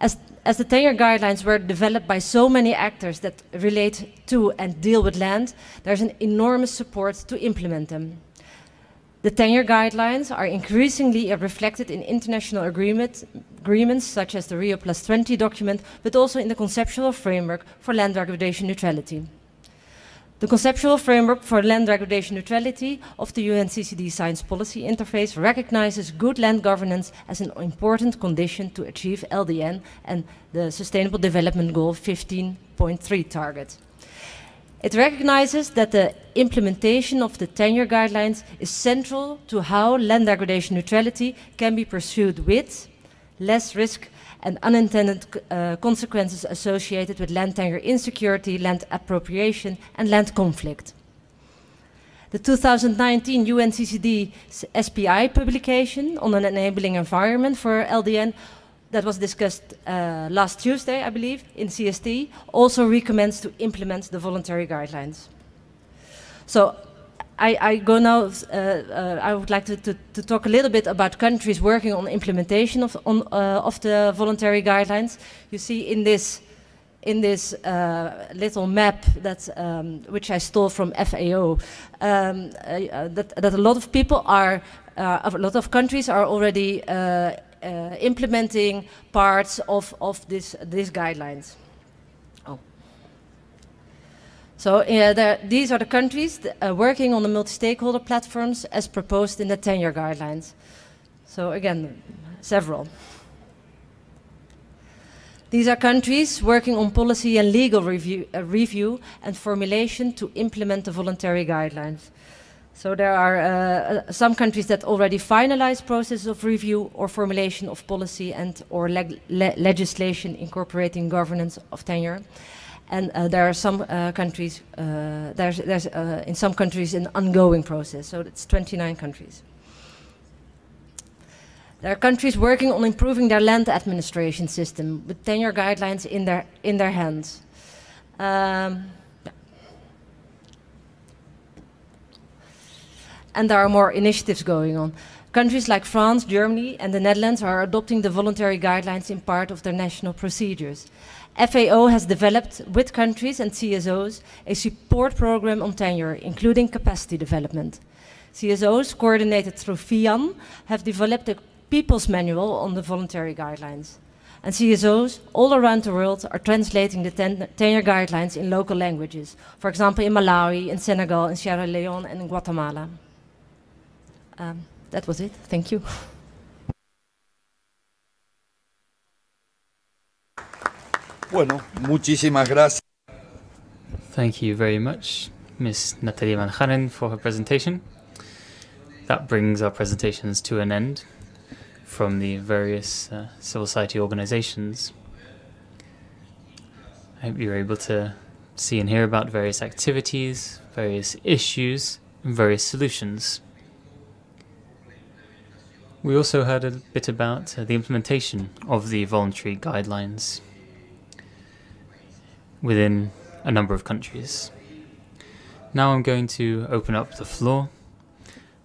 As, as the tenure guidelines were developed by so many actors that relate to and deal with land, there's an enormous support to implement them. The tenure guidelines are increasingly reflected in international agreement, agreements such as the Rio Plus 20 document, but also in the conceptual framework for land degradation neutrality. The conceptual framework for land degradation neutrality of the UNCCD Science Policy Interface recognizes good land governance as an important condition to achieve LDN and the Sustainable Development Goal 15.3 target. It recognizes that the implementation of the tenure guidelines is central to how land degradation neutrality can be pursued with less risk and unintended uh, consequences associated with land tenure insecurity, land appropriation, and land conflict. The 2019 UNCCD SPI publication on an enabling environment for LDN that was discussed uh, last Tuesday, I believe, in CST, also recommends to implement the voluntary guidelines. So I, I go now, uh, uh, I would like to, to, to, talk a little bit about countries working on implementation of, on, uh, of the voluntary guidelines. You see in this, in this uh, little map that, um, which I stole from FAO, um, uh, that, that a lot of people are, a lot of countries are already implementing parts of, of this, these guidelines. So uh, these are the countries uh, working on the multi-stakeholder platforms as proposed in the tenure guidelines. So again, several. These are countries working on policy and legal review, uh, review and formulation to implement the voluntary guidelines. So there are uh, uh some countries that already finalize processes of review or formulation of policy and or leg le legislation incorporating governance of tenure. And uh, there are some uh, countries, uh, there's, there's uh, in some countries an ongoing process, so it's 29 countries. There are countries working on improving their land administration system with tenure guidelines in their, in their hands. Um, And there are more initiatives going on. Countries like France, Germany, and the Netherlands are adopting the voluntary guidelines in part of their national procedures. FAO has developed with countries and CSOs a support program on tenure, including capacity development. CSOs, coordinated through FIAN, have developed a people's manual on the voluntary guidelines. and CSOs all around the world are translating the ten tenure guidelines in local languages. For example, in Malawi, in Senegal, in Sierra Leone, and in Guatemala. Um, that was it. Thank you. Bueno, muchísimas gracias. Thank you very much, Ms. Nathalie van Haren, for her presentation. That brings our presentations to an end from the various uh, civil society organizations. I hope you're able to see and hear about various activities, various issues, and various solutions. We also heard a bit about uh, the implementation of the voluntary guidelines within a number of countries. Now I'm going to open up the floor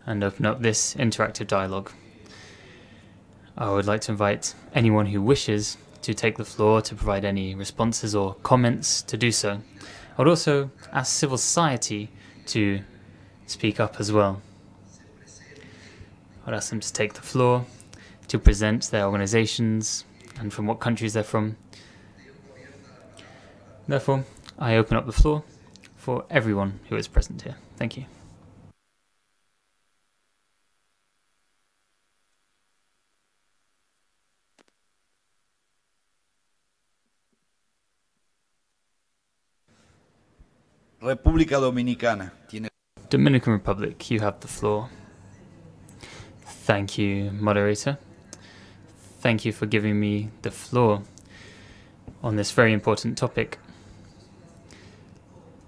and open up this interactive dialogue. I would like to invite anyone who wishes to take the floor to provide any responses or comments to do so. I would also ask civil society to speak up as well. I'd ask them to take the floor to present their organizations and from what countries they're from. Therefore, I open up the floor for everyone who is present here. Thank you. República Dominicana Dominican Republic, you have the floor. Thank you, moderator. Thank you for giving me the floor on this very important topic.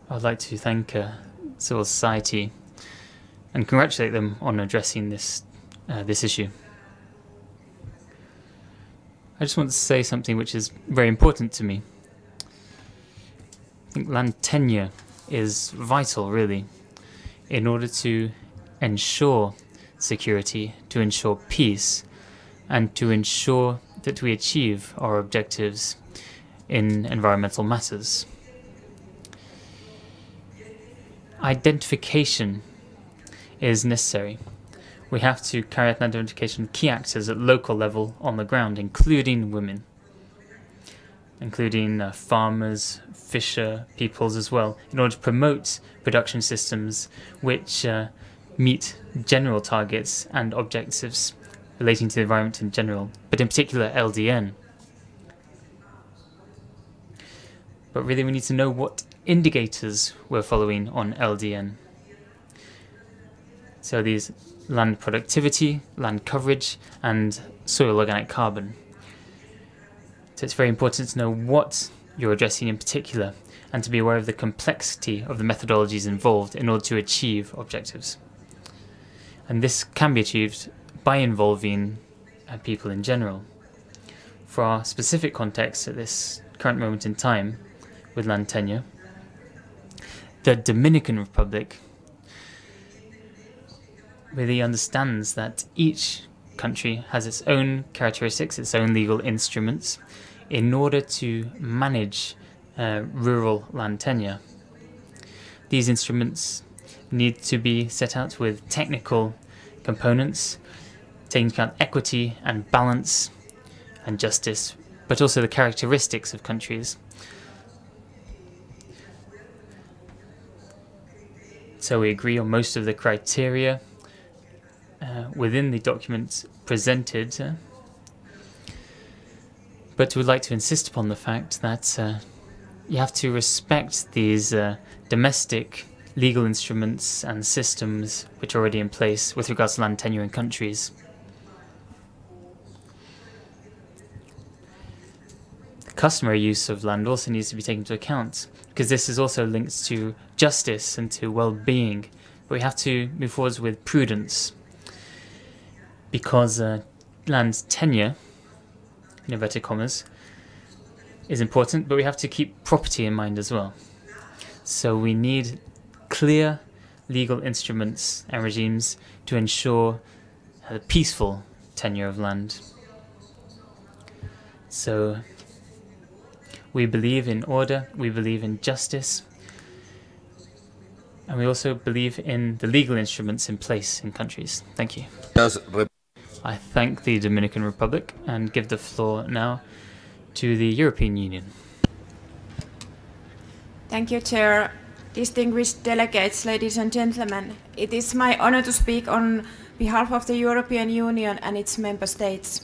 I'd like to thank uh, civil society and congratulate them on addressing this uh, this issue. I just want to say something which is very important to me. I think land tenure is vital, really, in order to ensure security, to ensure peace, and to ensure that we achieve our objectives in environmental matters. Identification is necessary. We have to carry out an identification of key actors at local level on the ground, including women, including uh, farmers, fisher peoples as well, in order to promote production systems which uh, meet general targets and objectives relating to the environment in general, but in particular LDN. But really, we need to know what indicators we're following on LDN. So these land productivity, land coverage, and soil organic carbon. So it's very important to know what you're addressing in particular and to be aware of the complexity of the methodologies involved in order to achieve objectives. And this can be achieved by involving uh, people in general. For our specific context at this current moment in time with land tenure, the Dominican Republic really understands that each country has its own characteristics, its own legal instruments, in order to manage uh, rural land tenure. These instruments need to be set out with technical components, taking account equity and balance and justice, but also the characteristics of countries. So we agree on most of the criteria uh, within the document presented, uh, but we'd like to insist upon the fact that uh, you have to respect these uh, domestic legal instruments and systems which are already in place with regards to land tenure in countries. The customary use of land also needs to be taken into account because this is also linked to justice and to well-being. But we have to move forwards with prudence because uh, land tenure, in inverted commas, is important, but we have to keep property in mind as well. So we need clear legal instruments and regimes to ensure the peaceful tenure of land. So we believe in order, we believe in justice, and we also believe in the legal instruments in place in countries. Thank you. I thank the Dominican Republic and give the floor now to the European Union. Thank you, Chair. Distinguished delegates, ladies and gentlemen, it is my honor to speak on behalf of the European Union and its member states.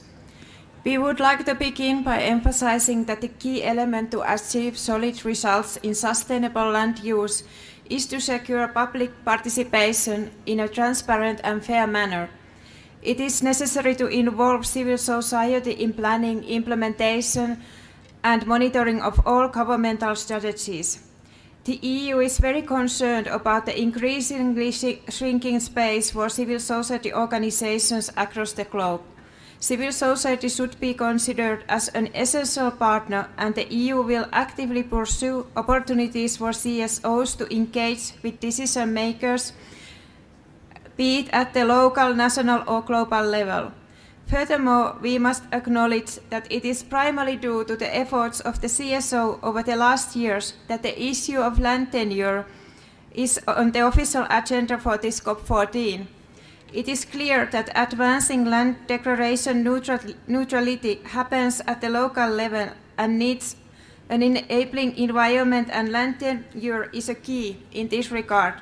We would like to begin by emphasizing that the key element to achieve solid results in sustainable land use is to secure public participation in a transparent and fair manner. It is necessary to involve civil society in planning, implementation, and monitoring of all governmental strategies. The EU is very concerned about the increasingly shrinking space for civil society organizations across the globe. Civil society should be considered as an essential partner, and the EU will actively pursue opportunities for CSOs to engage with decision makers, be it at the local, national, or global level. Furthermore, we must acknowledge that it is primarily due to the efforts of the CSO over the last years that the issue of land tenure is on the official agenda for this COP14. It is clear that advancing land degradation neutrality happens at the local level and needs an enabling environment and land tenure is a key in this regard.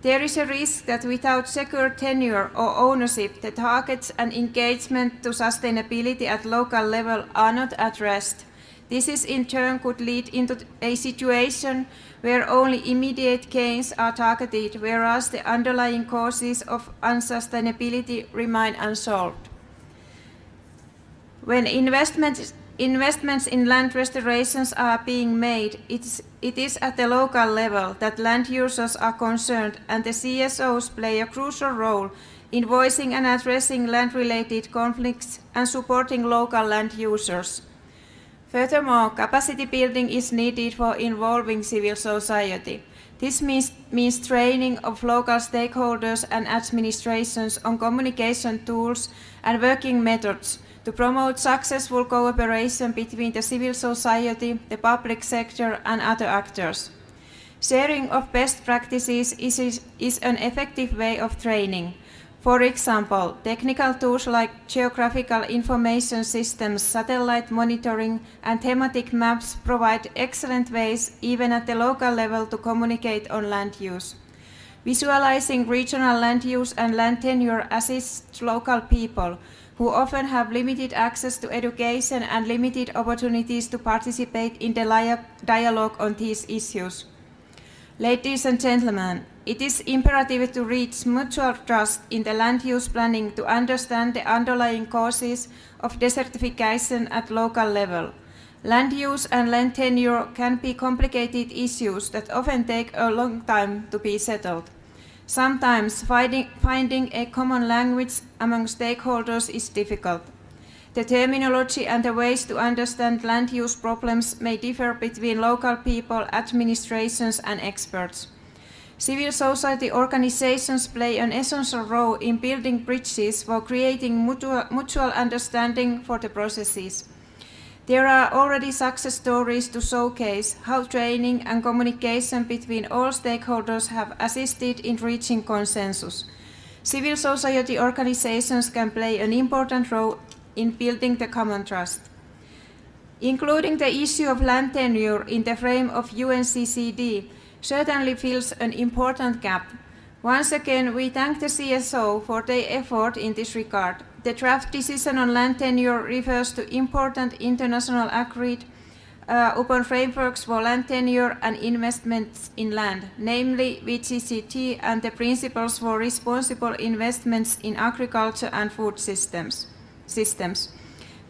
There is a risk that without secure tenure or ownership, the targets and engagement to sustainability at local level are not addressed. This is in turn could lead into a situation where only immediate gains are targeted, whereas the underlying causes of unsustainability remain unsolved. When investments investments in land restorations are being made, it's, it is at the local level that land users are concerned and the CSOs play a crucial role in voicing and addressing land-related conflicts and supporting local land users. Furthermore, capacity building is needed for involving civil society. This means, means training of local stakeholders and administrations on communication tools and working methods to promote successful cooperation between the civil society, the public sector and other actors. Sharing of best practices is, is an effective way of training. For example, technical tools like geographical information systems, satellite monitoring and thematic maps provide excellent ways even at the local level to communicate on land use. Visualizing regional land use and land tenure assists local people who often have limited access to education and limited opportunities to participate in the dialogue on these issues. Ladies and gentlemen, it is imperative to reach mutual trust in the land use planning to understand the underlying causes of desertification at local level. Land use and land tenure can be complicated issues that often take a long time to be settled. Sometimes finding, finding a common language among stakeholders is difficult. The terminology and the ways to understand land use problems may differ between local people, administrations and experts. Civil society organizations play an essential role in building bridges for creating mutual, mutual understanding for the processes. There are already success stories to showcase how training and communication between all stakeholders have assisted in reaching consensus. Civil society organizations can play an important role in building the common trust. Including the issue of land tenure in the frame of UNCCD certainly fills an important gap. Once again, we thank the CSO for their effort in this regard the draft decision on land tenure refers to important international agreed uh, upon frameworks for land tenure and investments in land, namely VGGT and the principles for responsible investments in agriculture and food systems. systems.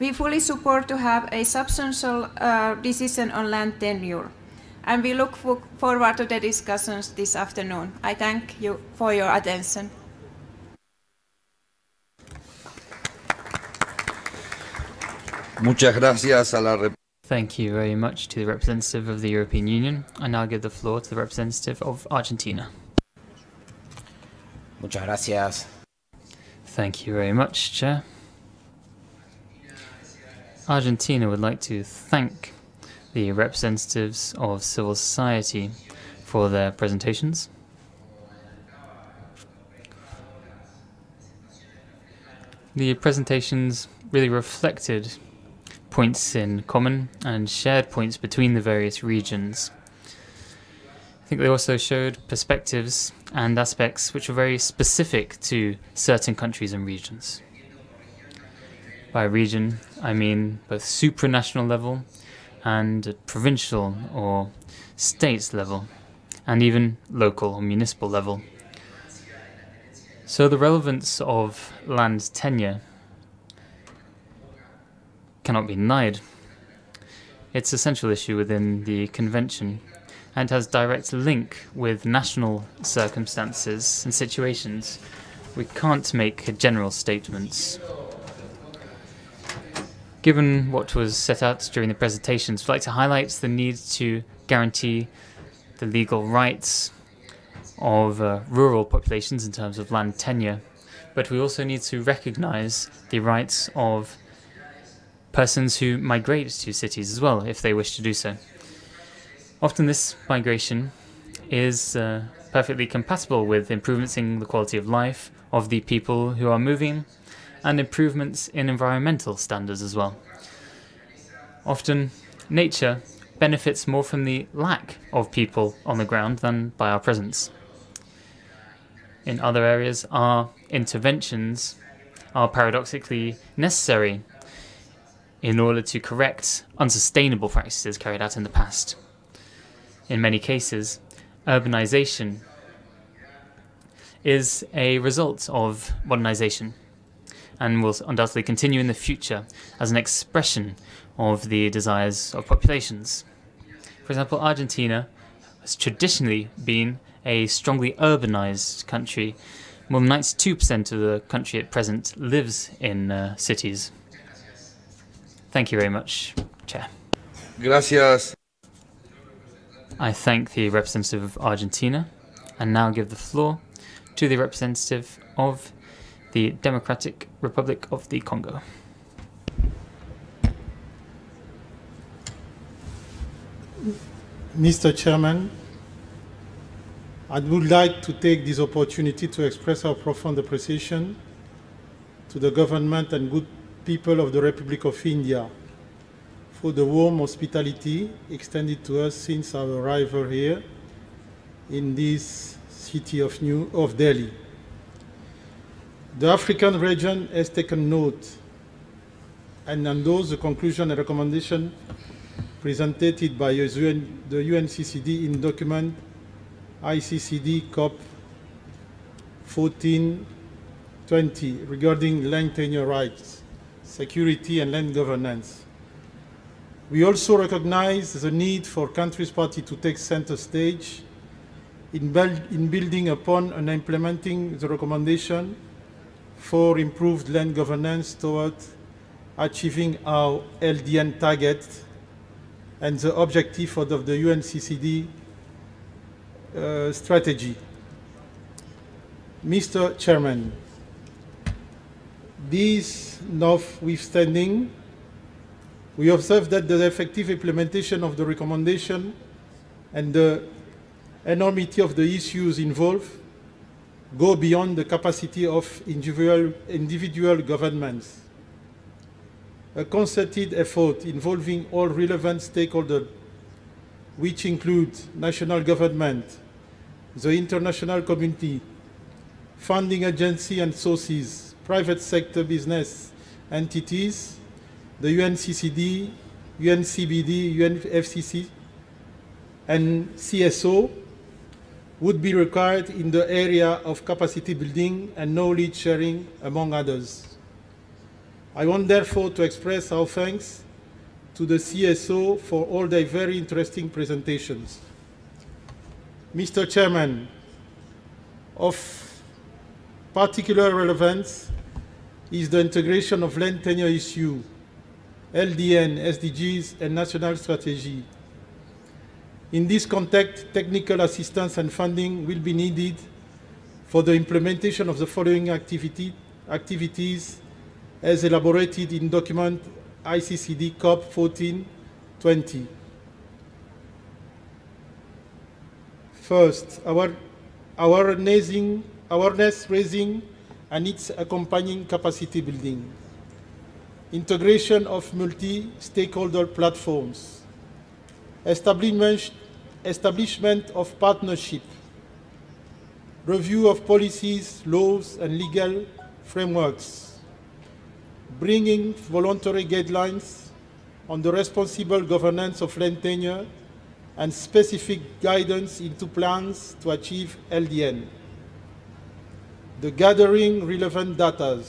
We fully support to have a substantial uh, decision on land tenure, and we look forward to the discussions this afternoon. I thank you for your attention. Muchas gracias a la Thank you very much to the representative of the European Union. I now give the floor to the representative of Argentina. Muchas gracias. Thank you very much, Chair. Argentina would like to thank the representatives of civil society for their presentations. The presentations really reflected points in common and shared points between the various regions. I think they also showed perspectives and aspects which were very specific to certain countries and regions. By region, I mean both supranational level and provincial or state level, and even local or municipal level. So the relevance of land tenure cannot be denied. It's a central issue within the Convention and has direct link with national circumstances and situations. We can't make general statements. Given what was set out during the presentations, I'd like to highlight the need to guarantee the legal rights of uh, rural populations in terms of land tenure, but we also need to recognize the rights of persons who migrate to cities as well, if they wish to do so. Often this migration is uh, perfectly compatible with improvements in the quality of life of the people who are moving and improvements in environmental standards as well. Often, nature benefits more from the lack of people on the ground than by our presence. In other areas, our interventions are paradoxically necessary in order to correct unsustainable practices carried out in the past. In many cases, urbanization is a result of modernization and will undoubtedly continue in the future as an expression of the desires of populations. For example, Argentina has traditionally been a strongly urbanized country. More than 92% of the country at present lives in uh, cities. Thank you very much, Chair. Gracias. I thank the representative of Argentina and now give the floor to the representative of the Democratic Republic of the Congo. Mr. Chairman, I would like to take this opportunity to express our profound appreciation to the government and good people of the Republic of India for the warm hospitality extended to us since our arrival here in this city of, New, of Delhi. The African region has taken note and endorsed the conclusion and recommendation presented by the UNCCD in document ICCD COP 1420 regarding land tenure rights, security and land governance. We also recognize the need for countries party to take center stage in, in building upon and implementing the recommendation for improved land governance toward achieving our LDN target and the objective of the UNCCD uh, strategy. Mr. Chairman, this notwithstanding, we observe that the effective implementation of the recommendation and the enormity of the issues involved go beyond the capacity of individual, individual governments. A concerted effort involving all relevant stakeholders, which include national government, the international community, funding agency and sources, private sector business entities, the UNCCD, UNCBD, UNFCC, and CSO would be required in the area of capacity building and knowledge sharing, among others. I want therefore to express our thanks to the CSO for all their very interesting presentations. Mr. Chairman, of particular relevance is the integration of land tenure issue, LDN, SDGs, and national strategy. In this context, technical assistance and funding will be needed for the implementation of the following activity, activities as elaborated in document ICCD COP 1420. First, our awareness, awareness raising and its accompanying capacity building. integration of multi-stakeholder platforms, establishment, of partnership, review of policies, laws, and legal frameworks, bringing voluntary guidelines on the responsible governance of land tenure and specific guidance into plans to achieve LDN. The gathering relevant data,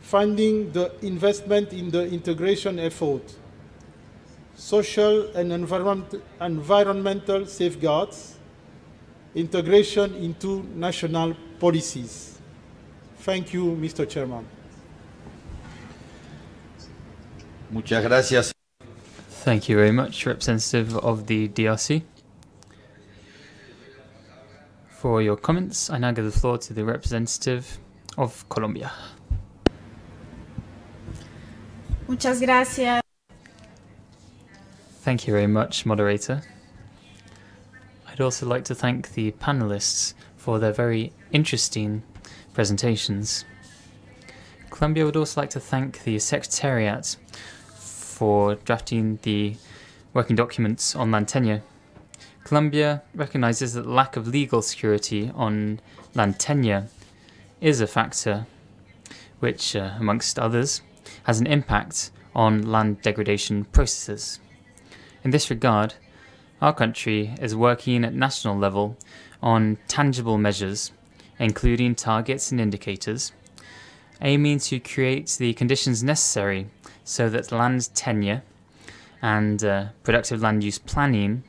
funding the investment in the integration effort, social and environment, environmental safeguards, integration into national policies. Thank you, Mr. Chairman. Muchas gracias. Thank you very much, representative of the DRC. For your comments, I now give the floor to the representative of Colombia. Muchas gracias. Thank you very much, moderator. I'd also like to thank the panelists for their very interesting presentations. Colombia would also like to thank the Secretariat for drafting the working documents on land tenure. Colombia recognizes that the lack of legal security on land tenure is a factor which, uh, amongst others, has an impact on land degradation processes. In this regard, our country is working at national level on tangible measures, including targets and indicators, aiming to create the conditions necessary so that land tenure and uh, productive land use planning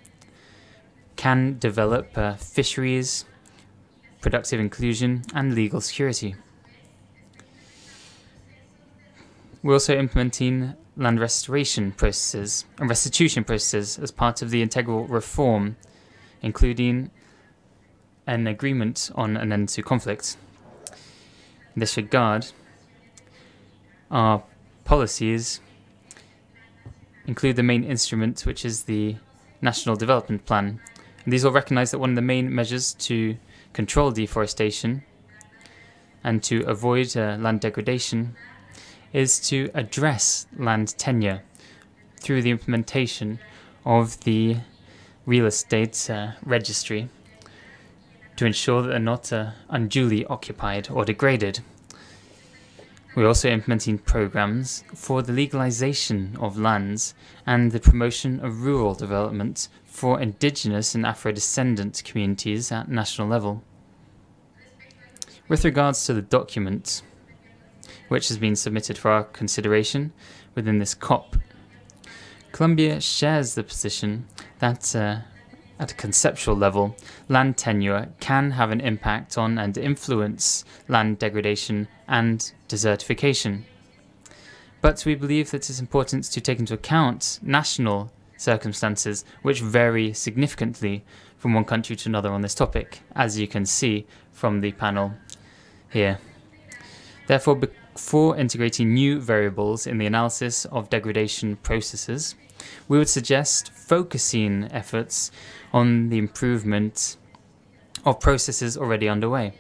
can develop uh, fisheries, productive inclusion, and legal security. We're also implementing land restoration processes and restitution processes as part of the integral reform, including an agreement on an end to conflict. In this regard, our policies include the main instrument, which is the National Development Plan. These all recognize that one of the main measures to control deforestation and to avoid uh, land degradation is to address land tenure through the implementation of the real estate uh, registry to ensure that they're not uh, unduly occupied or degraded. We're also implementing programs for the legalization of lands and the promotion of rural development for indigenous and Afro descendant communities at national level. With regards to the document, which has been submitted for our consideration within this COP, Colombia shares the position that uh, at a conceptual level, land tenure can have an impact on and influence land degradation and desertification. But we believe that it's important to take into account national circumstances which vary significantly from one country to another on this topic, as you can see from the panel here. Therefore, before integrating new variables in the analysis of degradation processes, we would suggest focusing efforts on the improvement of processes already underway.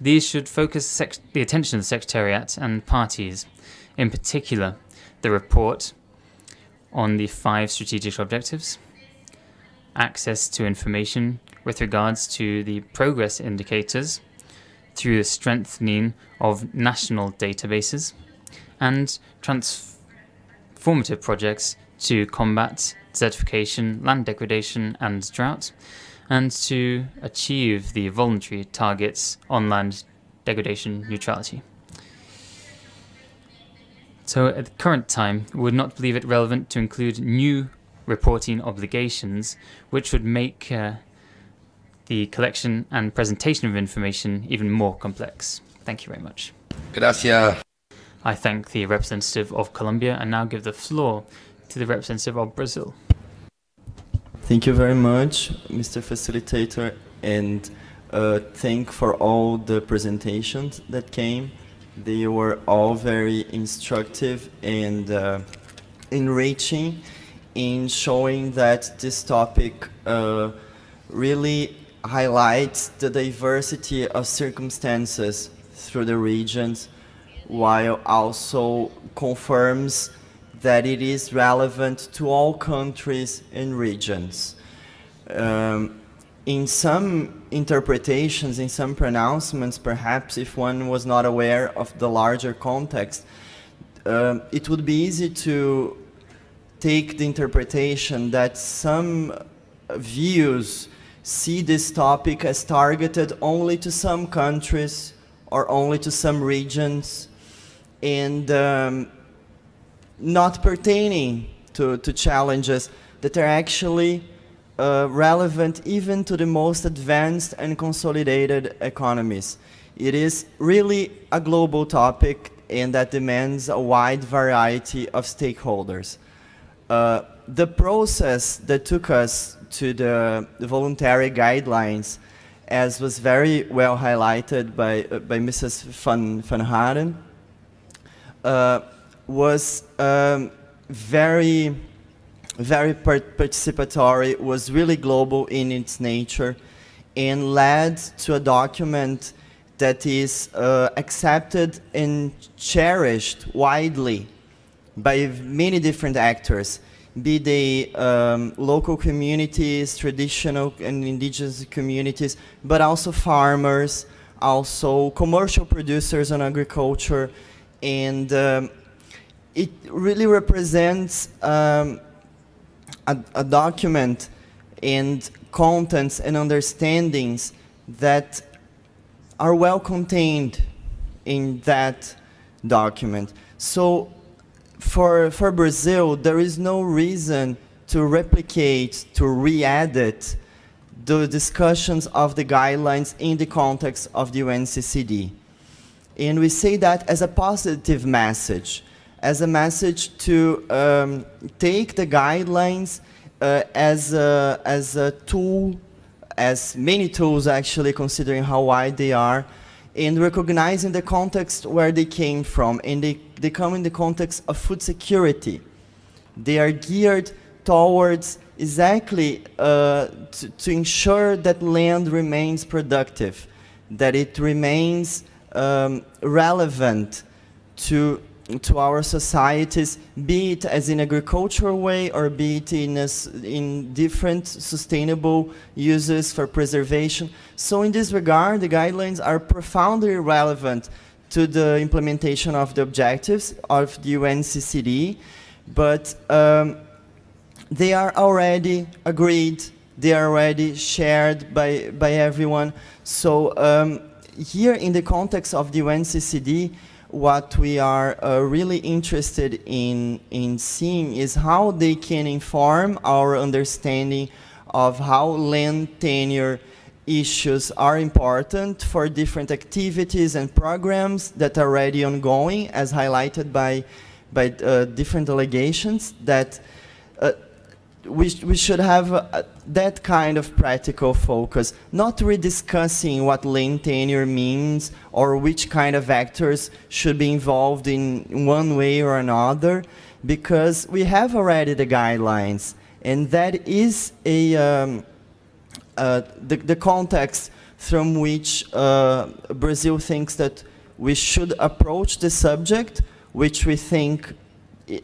These should focus the attention of the Secretariat and parties, in particular, the report on the five strategic objectives, access to information with regards to the progress indicators through the strengthening of national databases, and transformative projects to combat desertification, land degradation, and drought, and to achieve the voluntary targets on land degradation neutrality. So at the current time, we would not believe it relevant to include new reporting obligations, which would make uh, the collection and presentation of information even more complex. Thank you very much. Gracias. I thank the representative of Colombia and now give the floor to the representative of Brazil. Thank you very much, Mr. Facilitator, and uh, thank for all the presentations that came. They were all very instructive and uh, enriching in showing that this topic uh, really highlights the diversity of circumstances through the regions while also confirms that it is relevant to all countries and regions. Um, in some interpretations, in some pronouncements, perhaps if one was not aware of the larger context, um, it would be easy to take the interpretation that some views see this topic as targeted only to some countries or only to some regions and um, not pertaining to, to challenges that are actually uh, relevant even to the most advanced and consolidated economies. It is really a global topic and that demands a wide variety of stakeholders. Uh, the process that took us to the, voluntary guidelines, as was very well highlighted by, uh, by Mrs. Van, van Haren, uh, was um, very, very participatory, was really global in its nature, and led to a document that is uh, accepted and cherished widely by many different actors, be they um, local communities, traditional and indigenous communities, but also farmers, also commercial producers on agriculture, and um, it really represents um, a, a document and contents and understandings that are well contained in that document. So for, for Brazil, there is no reason to replicate, to re-edit the discussions of the guidelines in the context of the UNCCD. And we say that as a positive message, as a message to um, take the guidelines uh, as, a, as a tool as many tools actually, considering how wide they are, and recognizing the context where they came from. And they, they come in the context of food security. They are geared towards exactly uh, to, to, ensure that land remains productive, that it remains um, relevant to to our societies, be it as in agricultural way or be it in, a, in different sustainable uses for preservation. So in this regard, the guidelines are profoundly relevant to the implementation of the objectives of the UNCCD, but um, they are already agreed, they are already shared by, by everyone. So um, here in the context of the UNCCD, what we are uh, really interested in, in seeing is how they can inform our understanding of how land tenure issues are important for different activities and programs that are already ongoing, as highlighted by, by uh, different delegations, that uh, we, we should have uh, that kind of practical focus, not rediscussing what land tenure means or which kind of actors should be involved in one way or another, because we have already the guidelines, and that is a, um, uh, the, the context from which uh, Brazil thinks that we should approach the subject, which we think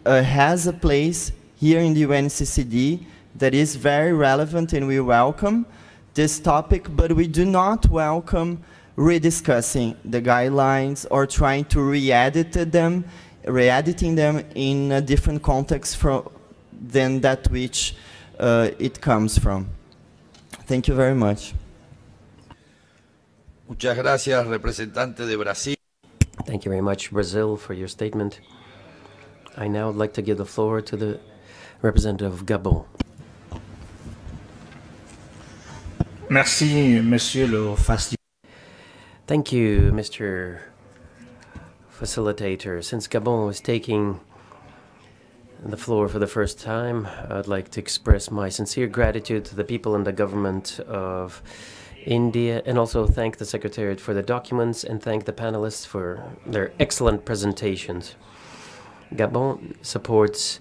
uh, has a place here in the UNCCD that is very relevant and we welcome this topic, but we do not welcome rediscussing the guidelines or trying to re-edit them, re-editing them in a different context from, than that which uh, it comes from. Thank you very much. Muchas gracias, representante de Brasil. Thank you very much, Brazil, for your statement. I now would like to give the floor to the representative of Gabon. Merci, Monsieur le Thank you, Mr. Facilitator. Since Gabon is taking the floor for the first time, I'd like to express my sincere gratitude to the people and the government of India and also thank the Secretariat for the documents and thank the panelists for their excellent presentations. Gabon supports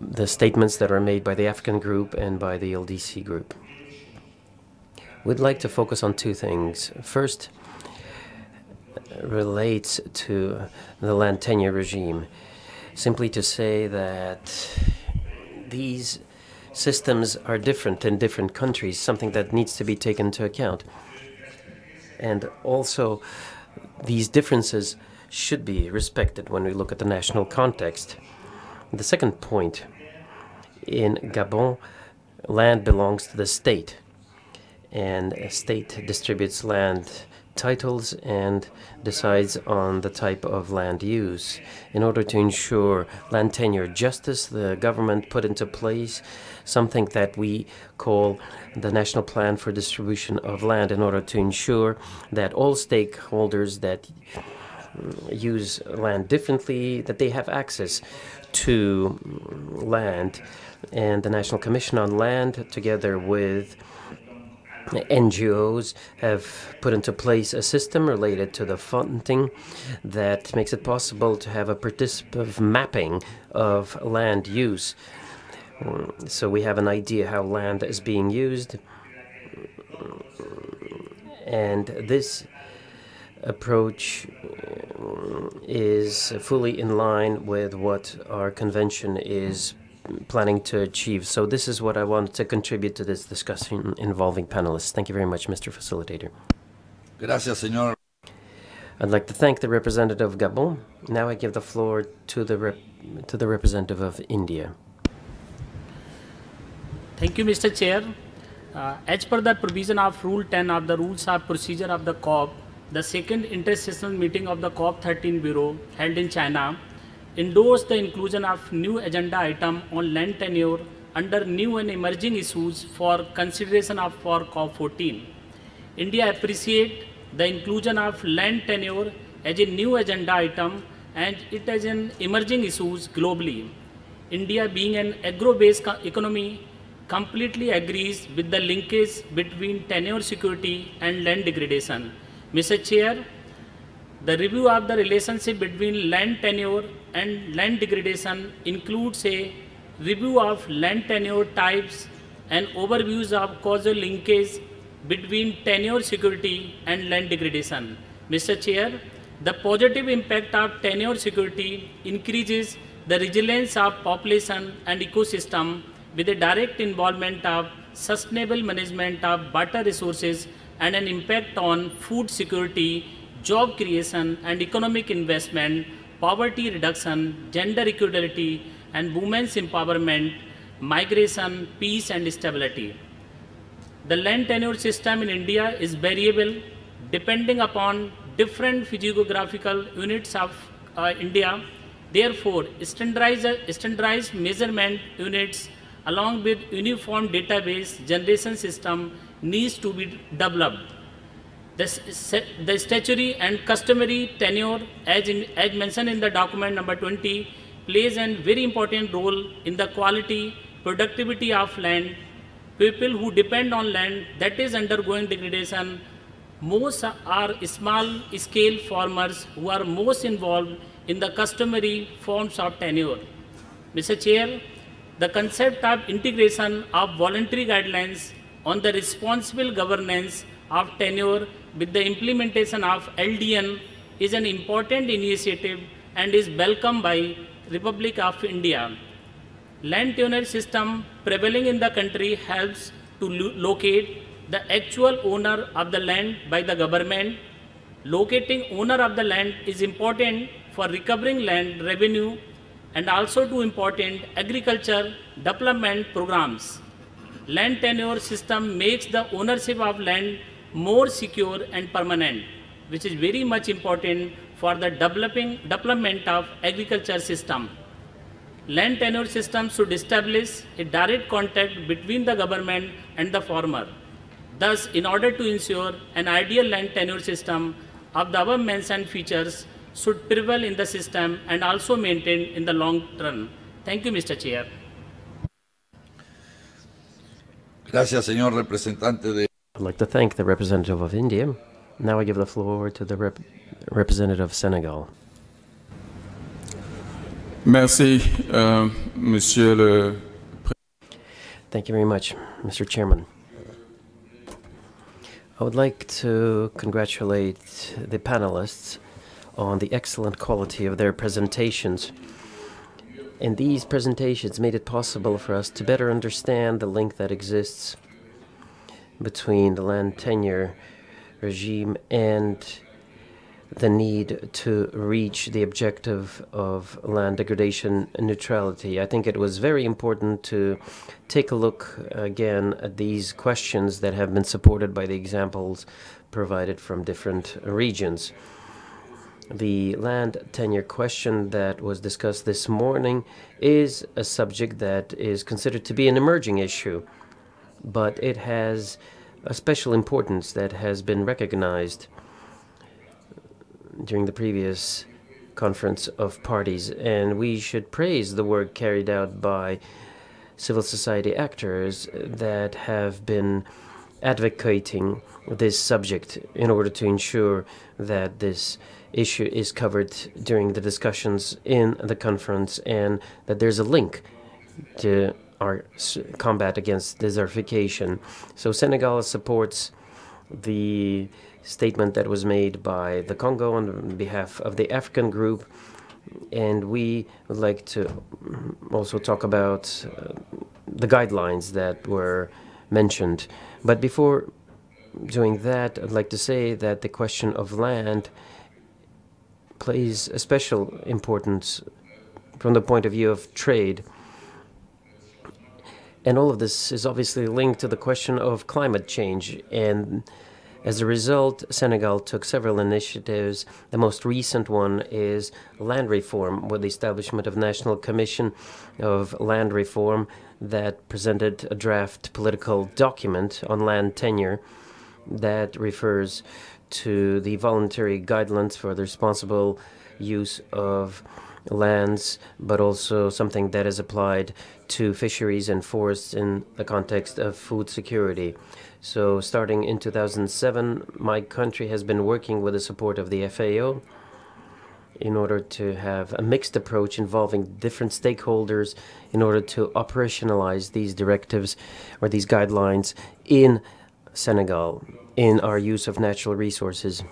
the statements that are made by the African group and by the LDC group. We'd like to focus on two things. First, relates to the land tenure regime. Simply to say that these systems are different in different countries, something that needs to be taken into account. And also, these differences should be respected when we look at the national context. The second point in Gabon, land belongs to the state, and a state distributes land titles and decides on the type of land use. In order to ensure land tenure justice, the government put into place something that we call the National Plan for Distribution of Land in order to ensure that all stakeholders that use land differently, that they have access to land. And the National Commission on Land, together with NGOs have put into place a system related to the funding that makes it possible to have a participative mapping of land use. So we have an idea how land is being used. And this approach uh, is fully in line with what our convention is planning to achieve. So this is what I wanted to contribute to this discussion involving panelists. Thank you very much, Mr. Facilitator. Gracias, señor. I'd like to thank the representative of Gabon. Now I give the floor to the to the representative of India. Thank you, Mr. Chair. Uh, as per the provision of Rule 10 of the Rules of Procedure of the COP, the second intersessional meeting of the COP13 Bureau held in China endorsed the inclusion of new agenda item on land tenure under new and emerging issues for consideration of for COP14. India appreciate the inclusion of land tenure as a new agenda item and it as an emerging issues globally. India being an agro-based economy completely agrees with the linkage between tenure security and land degradation. Mr. Chair, the review of the relationship between land tenure and land degradation includes a review of land tenure types and overviews of causal linkage between tenure security and land degradation. Mr. Chair, the positive impact of tenure security increases the resilience of population and ecosystem with a direct involvement of sustainable management of water resources and an impact on food security job creation and economic investment, poverty reduction, gender equality, and women's empowerment, migration, peace, and stability. The land tenure system in India is variable depending upon different physiographical units of uh, India. Therefore, standardized, standardized measurement units along with uniform database generation system needs to be developed. The, statutory and customary tenure, as, in, as mentioned in the document number 20, plays a very important role in the quality, productivity of land. People who depend on land that is undergoing degradation, most are small scale farmers who are most involved in the customary forms of tenure. Mr. Chair, the concept of integration of voluntary guidelines on the responsible governance of tenure with the implementation of LDN is an important initiative and is welcomed by Republic of India. Land tenure system prevailing in the country helps to lo locate the actual owner of the land by the government. Locating owner of the land is important for recovering land revenue and also to important agriculture development programs. Land tenure system makes the ownership of land more secure and permanent, which is very much important for the developing development of agriculture system. Land tenure system should establish a direct contact between the government and the farmer. Thus, in order to ensure an ideal land tenure system of the above mentioned features should prevail in the system and also maintained in the long run. Thank you, Mr. Chair. Gracias, señor representante de I'd like to thank the representative of India. Now I give the floor to the rep representative of Senegal. Merci, uh, Monsieur le Thank you very much, Mr. Chairman. I would like to congratulate the panelists on the excellent quality of their presentations. And these presentations made it possible for us to better understand the link that exists between the land tenure regime and the need to reach the objective of land degradation neutrality. I think it was very important to take a look again at these questions that have been supported by the examples provided from different regions. The land tenure question that was discussed this morning is a subject that is considered to be an emerging issue, but it has a special importance that has been recognized during the previous conference of parties, and we should praise the work carried out by civil society actors that have been advocating this subject in order to ensure that this issue is covered during the discussions in the conference and that there's a link to our combat against desertification. So Senegal supports the statement that was made by the Congo on behalf of the African group. And we would like to also talk about uh, the guidelines that were mentioned. But before doing that, I'd like to say that the question of land plays a special importance from the point of view of trade. And all of this is obviously linked to the question of climate change and as a result, Senegal took several initiatives. The most recent one is land reform, with the establishment of National Commission of Land Reform that presented a draft political document on land tenure that refers to the voluntary guidelines for the responsible use of lands, but also something that is applied to fisheries and forests in the context of food security. So, starting in 2007, my country has been working with the support of the FAO in order to have a mixed approach involving different stakeholders in order to operationalize these directives or these guidelines in Senegal in our use of natural resources.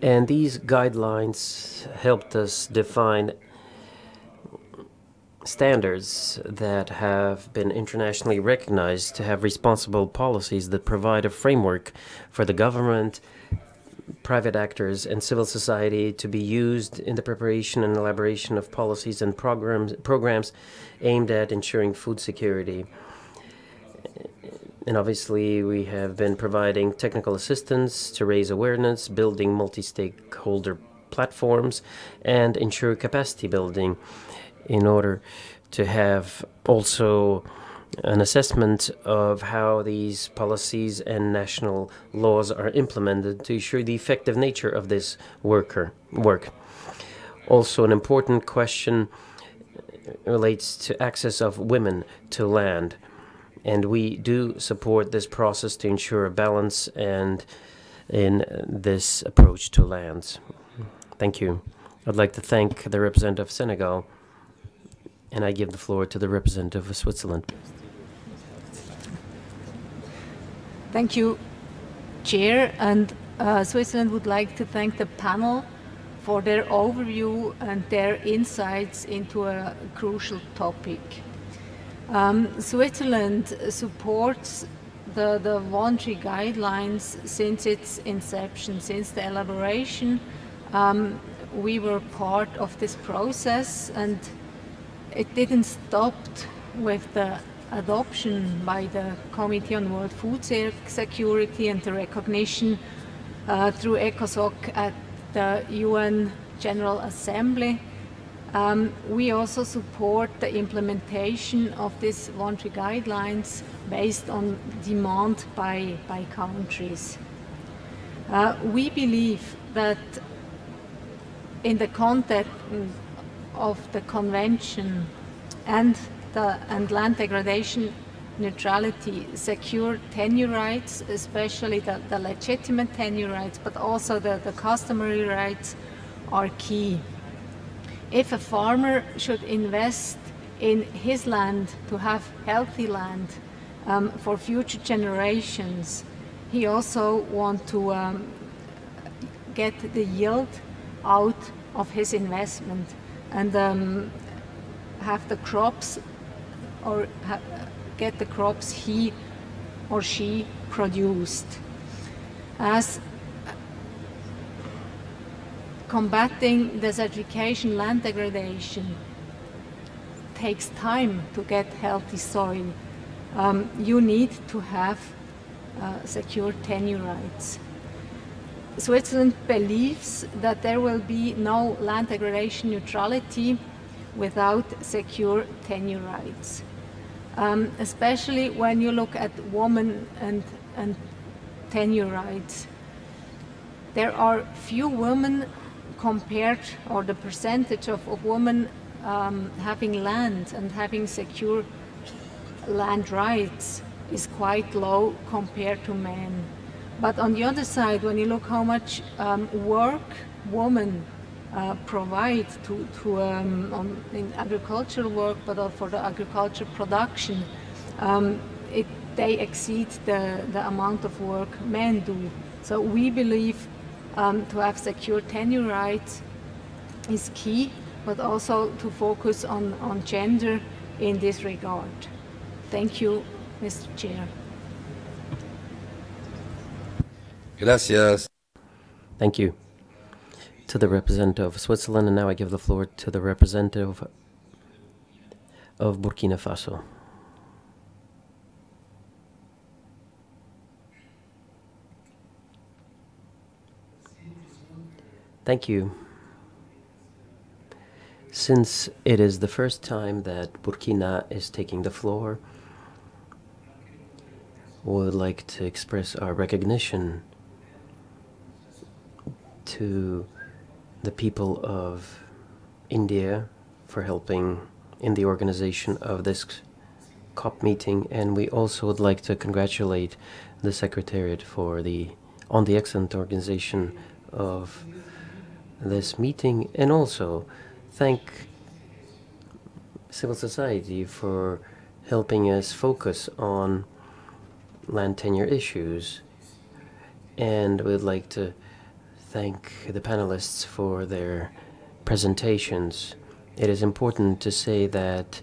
And these guidelines helped us define standards that have been internationally recognized to have responsible policies that provide a framework for the government, private actors, and civil society to be used in the preparation and elaboration of policies and programs, programs aimed at ensuring food security. And obviously, we have been providing technical assistance to raise awareness, building multi stakeholder platforms, and ensure capacity building in order to have also an assessment of how these policies and national laws are implemented to ensure the effective nature of this worker work. Also, an important question relates to access of women to land, and we do support this process to ensure a balance and in this approach to lands. Thank you. I'd like to thank the representative of Senegal. And I give the floor to the representative of Switzerland. Thank you, Chair. And uh, Switzerland would like to thank the panel for their overview and their insights into a crucial topic. Um, Switzerland supports the, the voluntary guidelines since its inception, since the elaboration. Um, we were part of this process and it didn't stop with the adoption by the Committee on World Food Security and the recognition uh, through ECOSOC at the UN General Assembly. Um, we also support the implementation of these voluntary guidelines based on demand by, by countries. Uh, we believe that in the context of the convention and the and land degradation neutrality secure tenure rights, especially the, the legitimate tenure rights, but also the, the customary rights are key. If a farmer should invest in his land to have healthy land, um, for future generations. He also want to um, get the yield out of his investment and um, have the crops or get the crops he or she produced. As combating desertification, land degradation takes time to get healthy soil. Um, you need to have uh, secure tenure rights. Switzerland believes that there will be no land degradation neutrality without secure tenure rights. Um, especially when you look at women and, and tenure rights. There are few women compared, or the percentage of, of women um, having land and having secure land rights is quite low compared to men. But on the other side, when you look how much um, work women uh, provide to, to um, on, in agricultural work, but also for the agriculture production, um, it, they exceed the, the amount of work men do. So we believe um, to have secure tenure rights is key, but also to focus on, on gender in this regard. Thank you, Mr. Chair. Gracias. Thank you to the representative of Switzerland, and now I give the floor to the representative of Burkina Faso. Thank you. Since it is the first time that Burkina is taking the floor, we would like to express our recognition to the people of India for helping in the organization of this COP meeting, and we also would like to congratulate the Secretariat for the on the excellent organization of this meeting, and also thank civil society for helping us focus on land tenure issues. And we'd like to thank the panelists for their presentations. It is important to say that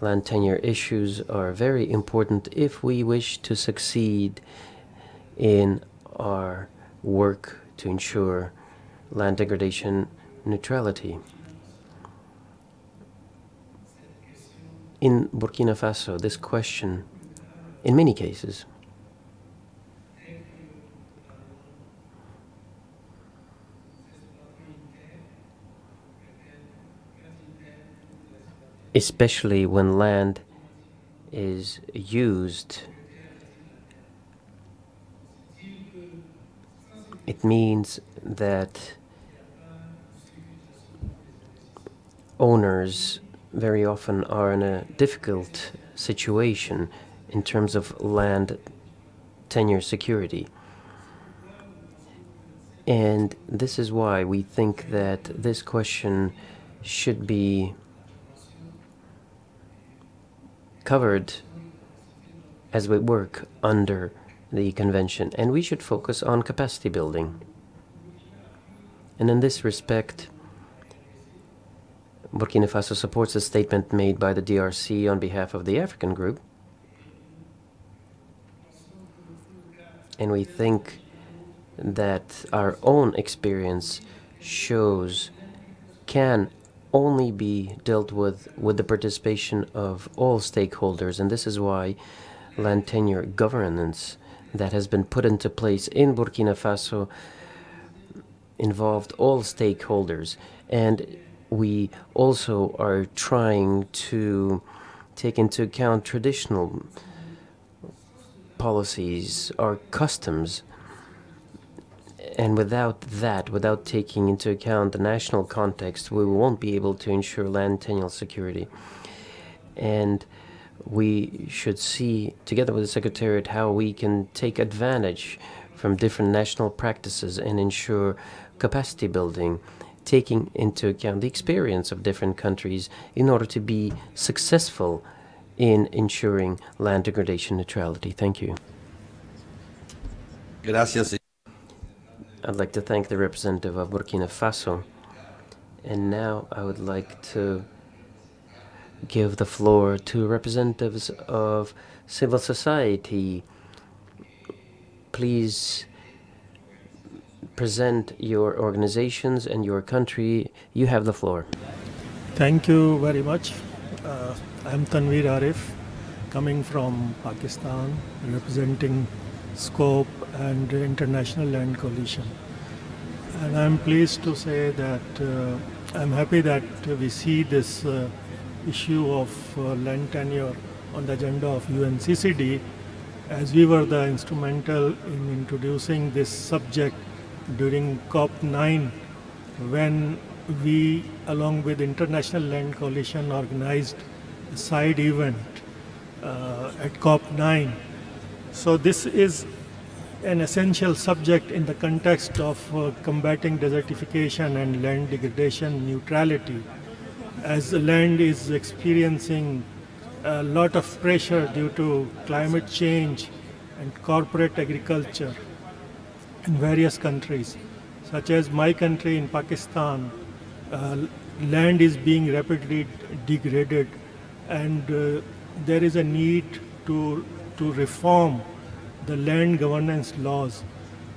land tenure issues are very important if we wish to succeed in our work to ensure land degradation neutrality. In Burkina Faso, this question, in many cases, especially when land is used. It means that owners very often are in a difficult situation in terms of land tenure security. And this is why we think that this question should be covered as we work under the convention, and we should focus on capacity building. And in this respect, Burkina Faso supports a statement made by the DRC on behalf of the African group. And we think that our own experience shows can only be dealt with with the participation of all stakeholders, and this is why land tenure governance that has been put into place in Burkina Faso involved all stakeholders. And we also are trying to take into account traditional policies or customs and without that, without taking into account the national context, we won't be able to ensure land tenure security. And we should see, together with the Secretariat, how we can take advantage from different national practices and ensure capacity building, taking into account the experience of different countries in order to be successful in ensuring land degradation neutrality. Thank you. Gracias. I'd like to thank the representative of Burkina Faso. And now I would like to give the floor to representatives of civil society. Please present your organizations and your country. You have the floor. Thank you very much. Uh, I'm Tanveer Arif, coming from Pakistan, representing SCOPE and International Land Coalition. And I'm pleased to say that uh, I'm happy that we see this uh, issue of uh, land tenure on the agenda of UNCCD as we were the instrumental in introducing this subject during COP9 when we along with International Land Coalition organized a side event uh, at COP9. So this is an essential subject in the context of uh, combating desertification and land degradation neutrality. As the land is experiencing a lot of pressure due to climate change and corporate agriculture in various countries, such as my country in Pakistan, uh, land is being rapidly degraded and uh, there is a need to, to reform the land governance laws.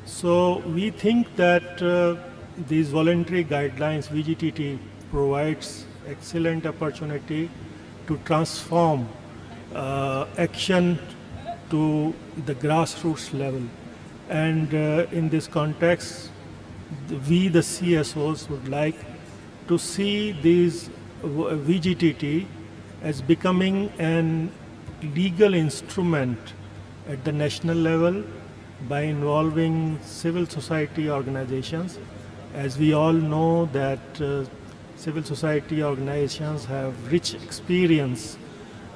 So we think that uh, these voluntary guidelines, VGTT, provides excellent opportunity to transform uh, action to the grassroots level. And uh, in this context, we, the CSOs, would like to see these VGTT as becoming an legal instrument at the national level by involving civil society organizations. As we all know that uh, civil society organizations have rich experience.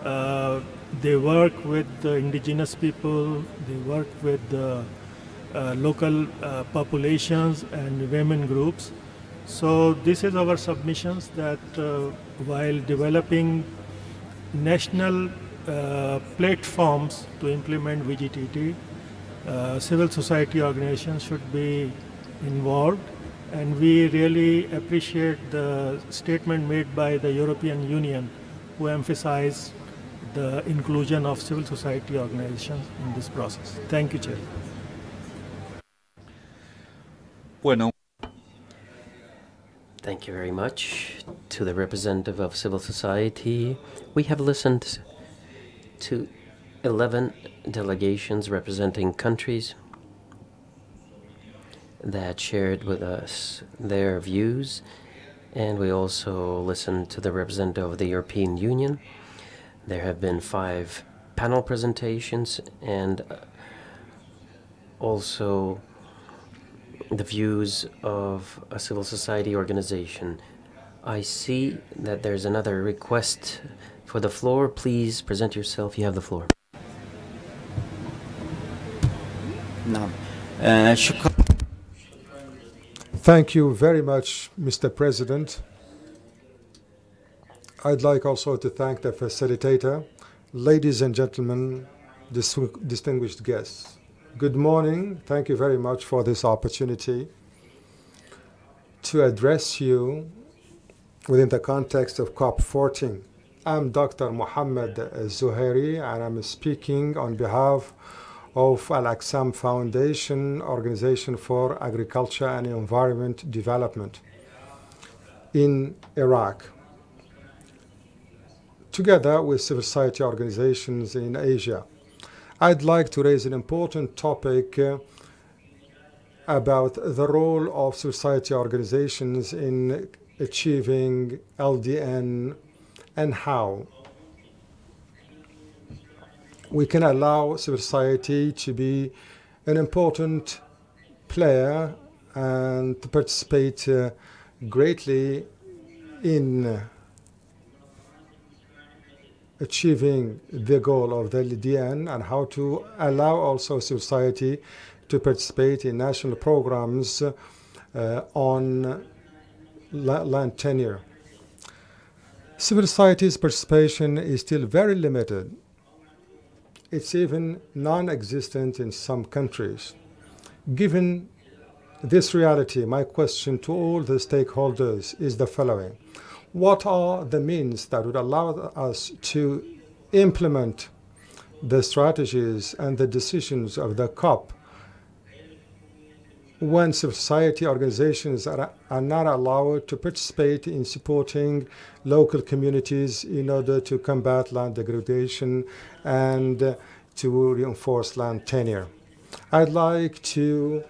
Uh, they work with the indigenous people, they work with the uh, local uh, populations and women groups. So this is our submissions that uh, while developing national uh, platforms to implement VGTT, uh, civil society organizations should be involved and we really appreciate the statement made by the European Union who emphasized the inclusion of civil society organizations in this process. Thank you, Chair. Bueno. Thank you very much to the representative of civil society. We have listened to 11 delegations representing countries that shared with us their views, and we also listened to the representative of the European Union. There have been five panel presentations and also the views of a civil society organization. I see that there's another request for the floor, please present yourself. You have the floor. Eh, thank you very much, Mr. President. I'd like also to thank the facilitator, ladies and gentlemen, distinguished guests. Good morning. Thank you very much for this opportunity to address you within the context of COP14. I'm Dr. Mohammed Zuhairi, and I'm speaking on behalf of Al Aqsam Foundation, Organization for Agriculture and Environment Development in Iraq, together with civil society organizations in Asia. I'd like to raise an important topic uh, about the role of society organizations in achieving LDN and how we can allow civil society to be an important player and to participate uh, greatly in achieving the goal of the LDN and how to allow also society to participate in national programs uh, on la land tenure. Civil society's participation is still very limited. It's even non existent in some countries. Given this reality, my question to all the stakeholders is the following What are the means that would allow us to implement the strategies and the decisions of the COP when society organizations are, are, not allowed to participate in supporting local communities in order to combat land degradation and to reinforce land tenure. I'd like to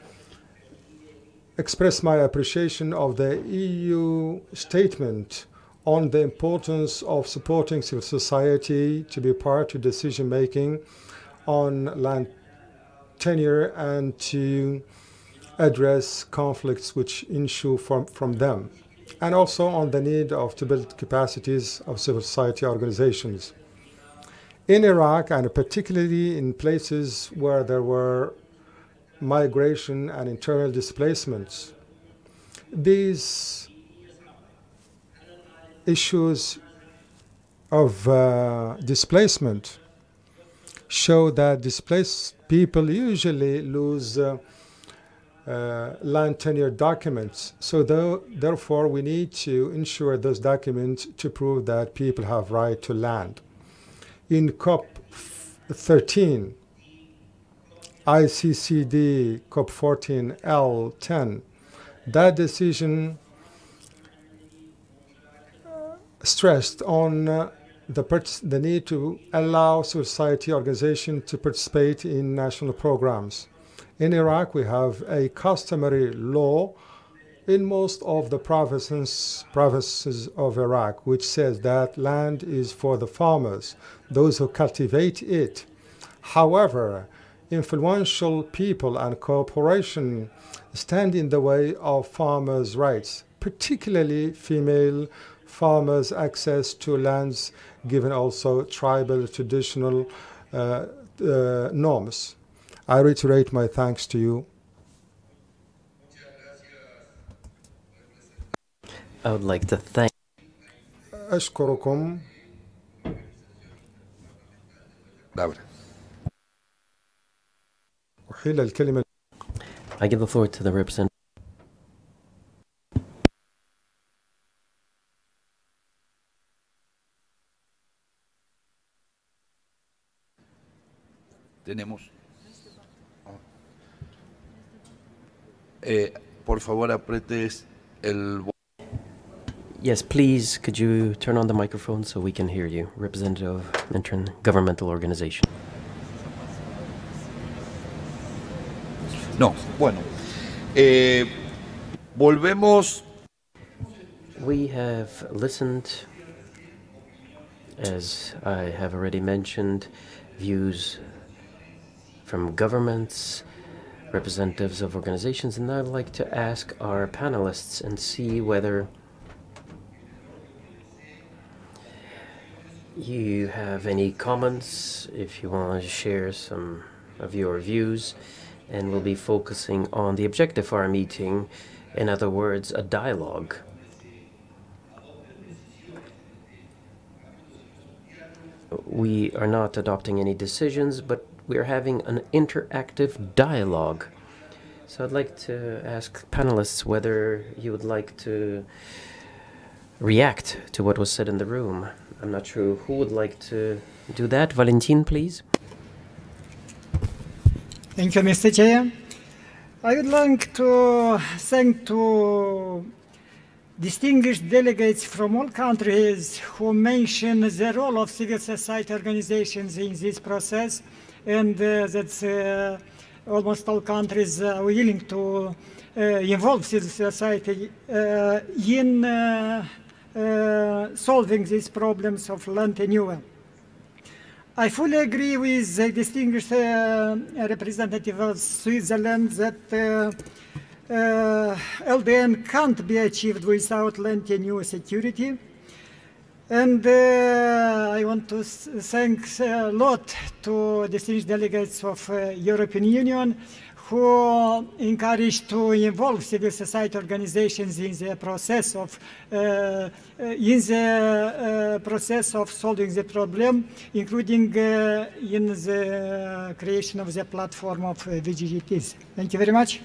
express my appreciation of the EU statement on the importance of supporting civil society to be part of decision making on land tenure and to address conflicts which ensue from, from them, and also on the need of to build capacities of civil society organizations. In Iraq, and particularly in places where there were migration and internal displacements, these issues of uh, displacement show that displaced people usually lose uh, uh, land tenure documents. So therefore, we need to ensure those documents to prove that people have right to land. In COP 13, ICCD COP 14 L10, that decision stressed on uh, the, the need to allow society organizations to participate in national programs. In Iraq, we have a customary law in most of the provinces, provinces of Iraq, which says that land is for the farmers, those who cultivate it. However, influential people and corporations stand in the way of farmers' rights, particularly female farmers' access to lands, given also tribal traditional uh, uh, norms. I reiterate my thanks to you. I would like to thank أشكركم أحيل الكلمة I give the floor to the representative. Tenemos. Eh, por favor, apretes el. Yes, please, could you turn on the microphone so we can hear you, representative of intergovernmental organization? No, bueno. Eh, volvemos. We have listened, as I have already mentioned, views from governments, representatives of organizations, and I'd like to ask our panelists and see whether you have any comments, if you want to share some of your views, and we'll be focusing on the objective of our meeting, in other words, a dialogue. We are not adopting any decisions, but we are having an interactive dialogue. So I'd like to ask panelists whether you would like to react to what was said in the room. I'm not sure who would like to do that. Valentin, please. Thank you, Mr. Chair. I would like to thank to distinguished delegates from all countries who mentioned the role of civil society organizations in this process and uh, that uh, almost all countries are willing to uh, involve civil society uh, in uh, uh, solving these problems of land tenure. I fully agree with the distinguished representative of Switzerland that LDN can't be achieved without land tenure security. And uh, I want to thank a lot to distinguished delegates of uh, European Union who encouraged to involve civil society organizations in the process of uh, uh, in the uh, process of solving the problem, including uh, in the creation of the platform of uh, VGGTs. Thank you very much.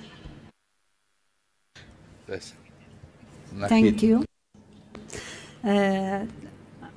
Yes. Thank you. Uh,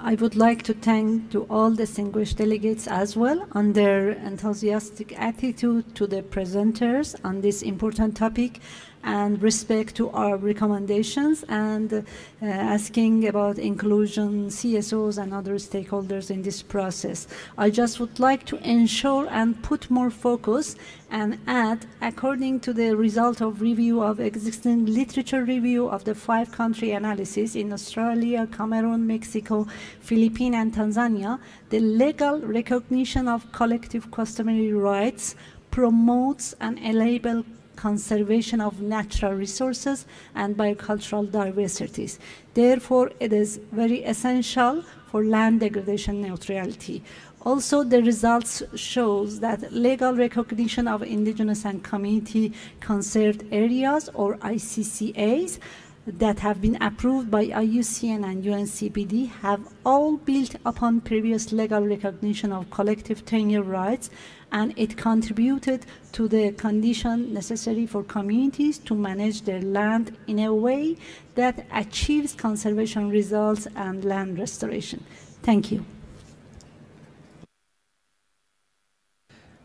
I would like to thank to all distinguished delegates as well on their enthusiastic attitude to the presenters on this important topic and respect to our recommendations and uh, asking about inclusion CSOs and other stakeholders in this process. I just would like to ensure and put more focus and add, according to the result of review of existing literature review of the five country analysis in Australia, Cameroon, Mexico, Philippines, and Tanzania, the legal recognition of collective customary rights promotes and enables conservation of natural resources and biocultural diversities. Therefore, it is very essential for land degradation neutrality. Also, the results shows that legal recognition of indigenous and community conserved areas or ICCAs that have been approved by IUCN and UNCPD have all built upon previous legal recognition of collective tenure rights and it contributed to the condition necessary for communities to manage their land in a way that achieves conservation results and land restoration. Thank you.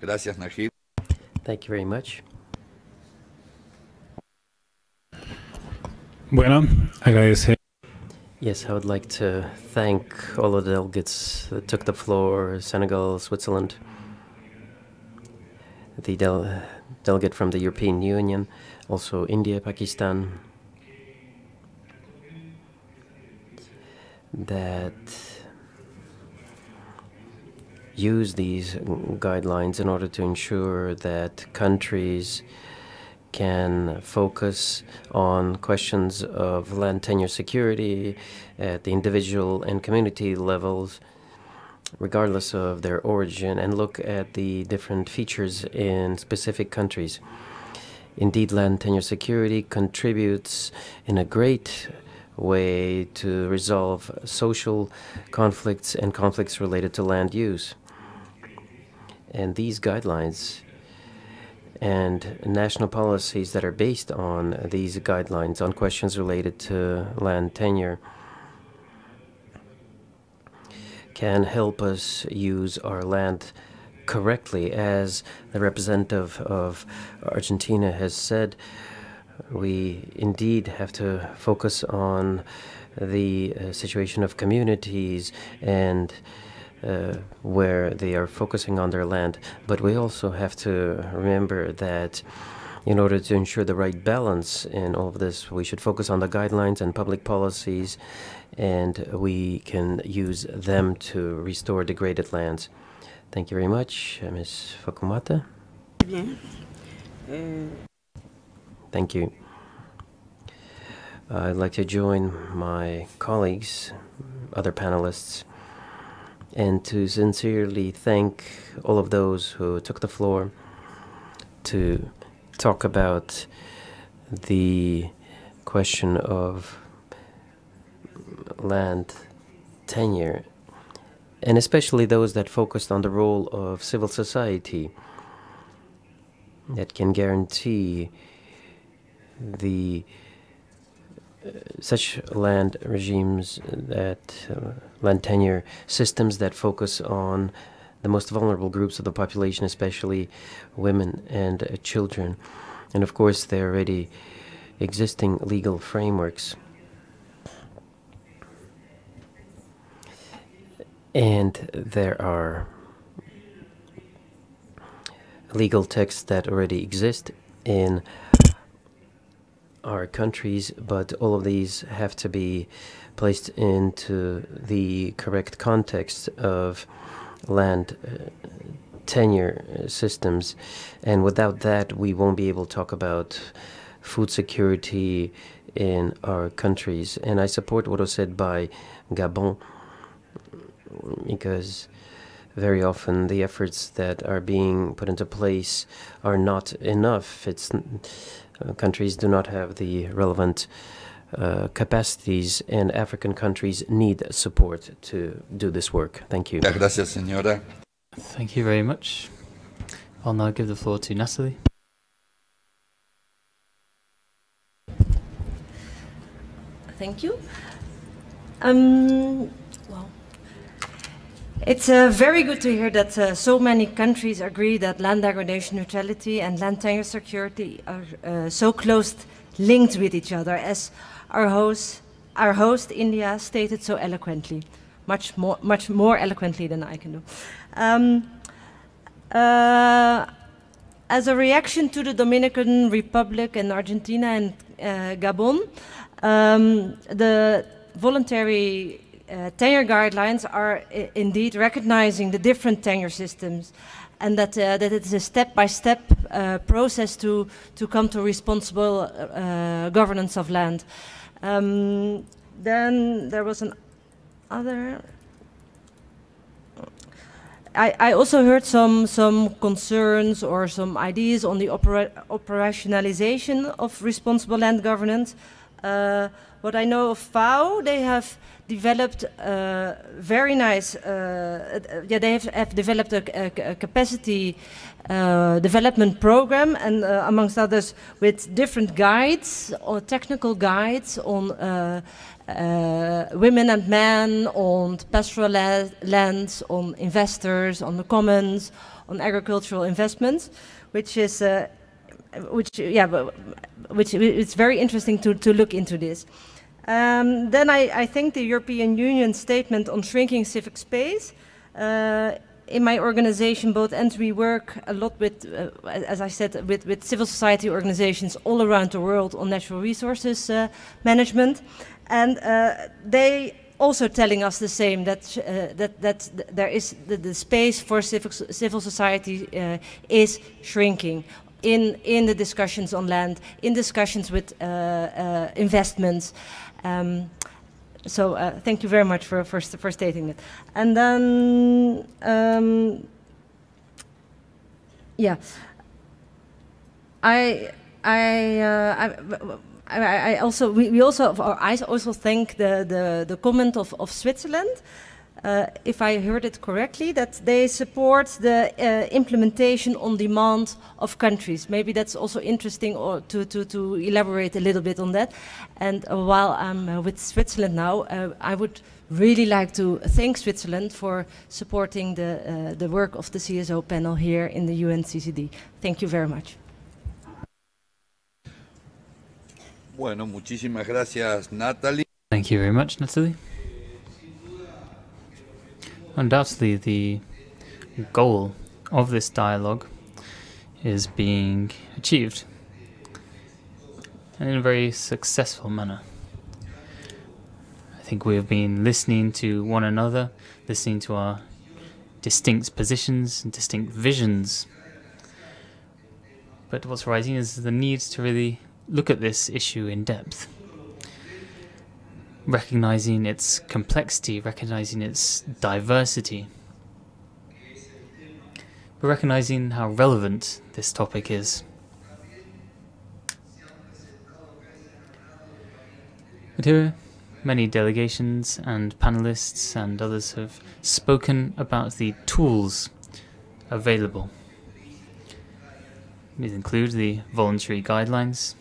Gracias, Najib. Thank you very much. Bueno, agradecer. Yes, I would like to thank all of the delegates that took the floor Senegal, Switzerland, the del delegate from the European Union, also India, Pakistan, that use these guidelines in order to ensure that countries can focus on questions of land tenure security at the individual and community levels, regardless of their origin, and look at the different features in specific countries. Indeed, land tenure security contributes in a great way to resolve social conflicts and conflicts related to land use. And these guidelines and national policies that are based on these guidelines on questions related to land tenure can help us use our land correctly. As the representative of Argentina has said, we indeed have to focus on the uh, situation of communities and uh, where they are focusing on their land. But we also have to remember that in order to ensure the right balance in all of this, we should focus on the guidelines and public policies, and we can use them to restore degraded lands. Thank you very much, uh, Ms. Fakumata. Bien. Euh, Thank you. I'd like to join my colleagues, other panelists, and to sincerely thank all of those who took the floor to talk about the question of land tenure, and especially those that focused on the role of civil society that can guarantee the uh, such land regimes that uh, land tenure systems that focus on the most vulnerable groups of the population, especially women and uh, children. And of course, there are already existing legal frameworks. And there are legal texts that already exist in our countries, but all of these have to be placed into the correct context of land uh, tenure systems. And without that, we won't be able to talk about food security in our countries. And I support what was said by Gabon because very often the efforts that are being put into place are not enough. It's uh, countries do not have the relevant uh, capacities, and African countries need support to do this work. Thank you. Gracias, señora. Thank you very much. I'll now give the floor to Nathalie. Thank you. Um, well, it's uh, very good to hear that uh, so many countries agree that land degradation neutrality and land tenure security are uh, so close linked with each other, as our host, our host India stated so eloquently, much more, much more eloquently than I can do. Um, uh, as a reaction to the Dominican Republic and Argentina and uh, Gabon, um, the voluntary uh, tenure guidelines are indeed recognizing the different tenure systems and that, uh, that it is a step-by-step uh, process to, to come to responsible uh, governance of land. Um, then there was an other I, I, also heard some, some concerns or some ideas on the opera operationalization of responsible land governance. Uh, what I know of FAO, they have developed a very nice, uh, yeah, they have, have developed a, a, capacity uh, development program, and uh, amongst others, with different guides or technical guides on uh, uh, women and men, on pastoral la lands, on investors, on the commons, on agricultural investments, which is, uh, which yeah, which it's very interesting to to look into this. Um, then I, I, think the European Union statement on shrinking civic space. Uh, in my organization, Both ENDS, we work a lot with, uh, as I said, with, with, civil society organizations all around the world on natural resources uh, management, and uh, they also telling us the same that uh, that that there is the, the space for civil civil society uh, is shrinking in in the discussions on land, in discussions with investments. Um, so uh, thank you very much for, for, for stating it. And then, um, yeah, I, I, uh, I, I, also, we, we also, I also thank the, the, the comment of, of Switzerland uh, if I heard it correctly, that they support the uh, implementation on demand of countries. Maybe that's also interesting or to, to, to elaborate a little bit on that. And uh, while I'm uh, with Switzerland now, uh, I would really like to thank Switzerland for supporting the, uh, the work of the CSO panel here in the UNCCD. Thank you very much. Bueno, muchísimas gracias, Nathalie. Thank you very much, Nathalie. Undoubtedly, the goal of this dialogue is being achieved and in a very successful manner. I think we have been listening to one another, listening to our distinct positions and distinct visions. But what's rising is the need to really look at this issue in depth recognizing its complexity, recognizing its diversity, but recognizing how relevant this topic is. But here, many delegations and panelists and others have spoken about the tools available. These include the voluntary guidelines.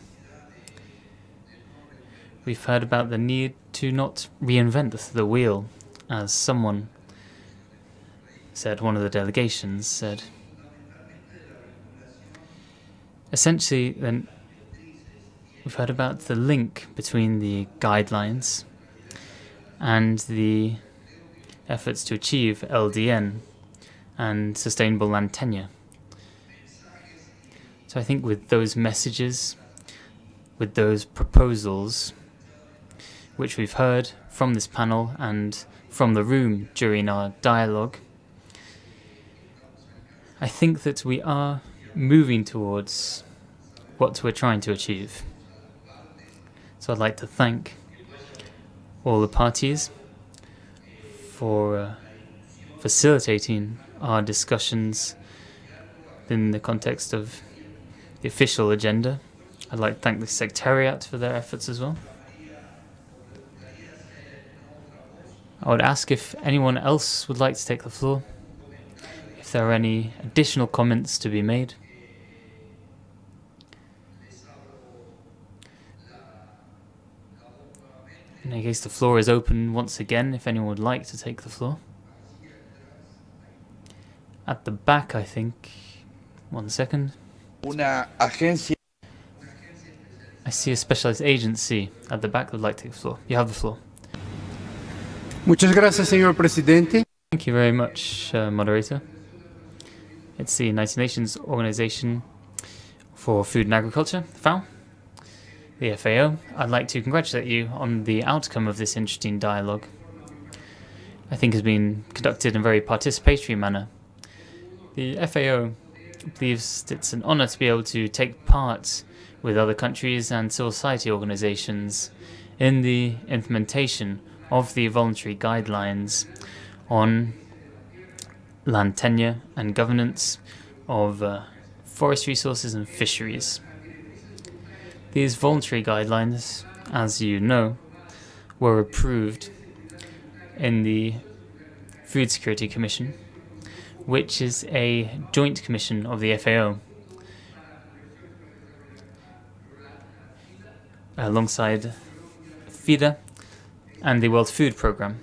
We've heard about the need to not reinvent the wheel, as someone said, one of the delegations said. Essentially, then, we've heard about the link between the guidelines and the efforts to achieve LDN and sustainable land tenure. So I think with those messages, with those proposals, which we've heard from this panel and from the room during our dialogue, I think that we are moving towards what we're trying to achieve. So I'd like to thank all the parties for uh, facilitating our discussions in the context of the official agenda. I'd like to thank the Secretariat for their efforts as well. I would ask if anyone else would like to take the floor, if there are any additional comments to be made. In any case, the floor is open once again if anyone would like to take the floor. At the back, I think. One second. Una agencia. I see a specialized agency at the back that would like to take the floor. You have the floor. Muchas gracias, señor presidente. Thank you very much, uh, moderator. It's the United Nations Organization for Food and Agriculture, FAO, the FAO. I'd like to congratulate you on the outcome of this interesting dialogue. I think has been conducted in a very participatory manner. The FAO believes it's an honor to be able to take part with other countries and civil society organizations in the implementation of the voluntary guidelines on land tenure and governance of uh, forest resources and fisheries. These voluntary guidelines, as you know, were approved in the Food Security Commission, which is a joint commission of the FAO alongside FIDA and the World Food Programme.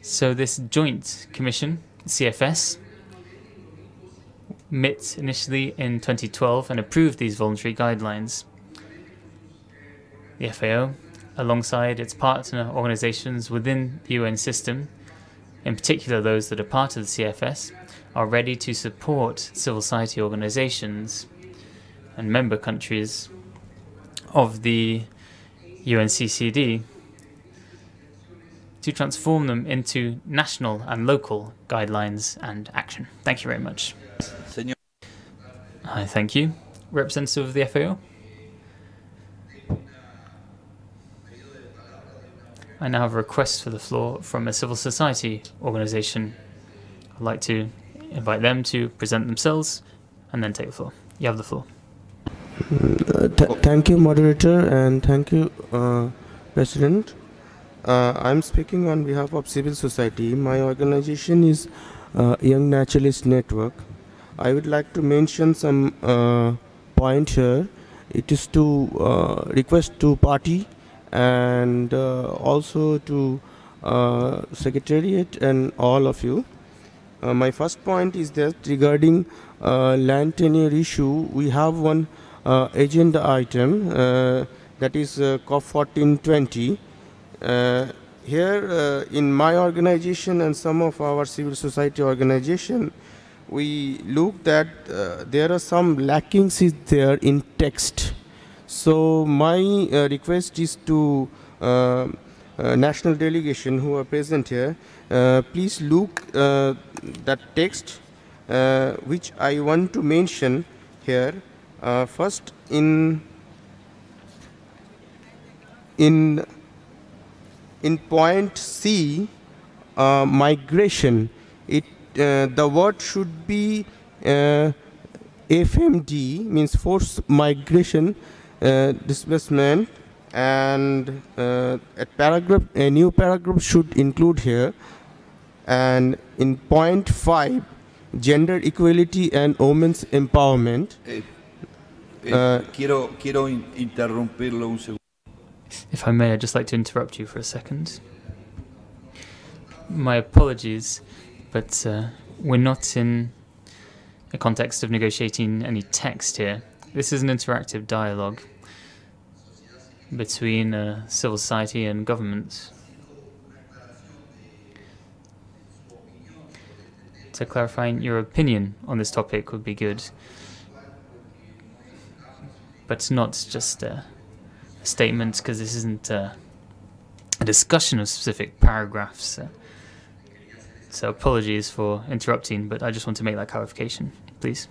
So this joint commission, CFS, met initially in 2012 and approved these voluntary guidelines. The FAO, alongside its partner organizations within the UN system, in particular those that are part of the CFS, are ready to support civil society organizations and member countries of the UNCCD to transform them into national and local guidelines and action. Thank you very much. Señor. Hi, thank you. Representative of the FAO? I now have a request for the floor from a civil society organization. I'd like to invite them to present themselves and then take the floor. You have the floor. Uh, th- thank you, moderator, and thank you, uh, President. Uh, I'm speaking on behalf of civil society. My organization is uh, Young Naturalist Network. I would like to mention some uh, point here. It is to uh, request to party and uh, also to uh, secretariat and all of you. Uh, my first point is that regarding land tenure issue, we have one agenda item that is COP 1420. Uh, here uh, in my organization and some of our civil society organization, we look that uh, there are some lackings is there in text. So my request is to uh, national delegation who are present here, uh, please look uh, that text which I want to mention here. First in in in point C, uh, migration, it uh, the word should be uh, FMD means forced migration uh, displacement, and uh, a paragraph a new paragraph should include here. And in point five, gender equality and women's empowerment. Eh, eh, Uh, quiero quiero in- interrumpirlo un segundo. If I may, I'd just like to interrupt you for a second. My apologies, but uh, we're not in a context of negotiating any text here. This is an interactive dialogue between uh, civil society and government. So clarifying your opinion on this topic would be good, but not just uh, a statement because this isn't uh, a discussion of specific paragraphs. So apologies for interrupting, but I just want to make that clarification, please.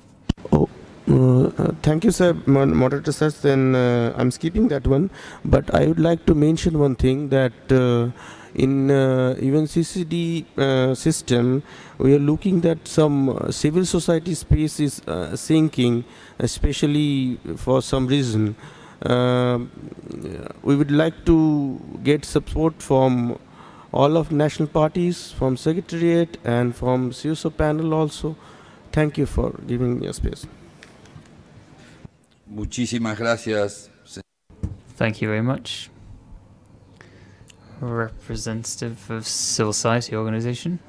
Uh, uh, thank you, sir, moderator sir. Then uh, I'm skipping that one, but I would like to mention one thing that uh, in uh, UNCCD uh, system, we are looking that some civil society space is sinking, especially for some reason. Um, we would like to get support from all of national parties, from secretariat, and from CSO panel also. Thank you for giving me a space. Muchísimas gracias. Thank you very much. Representative of civil society organization.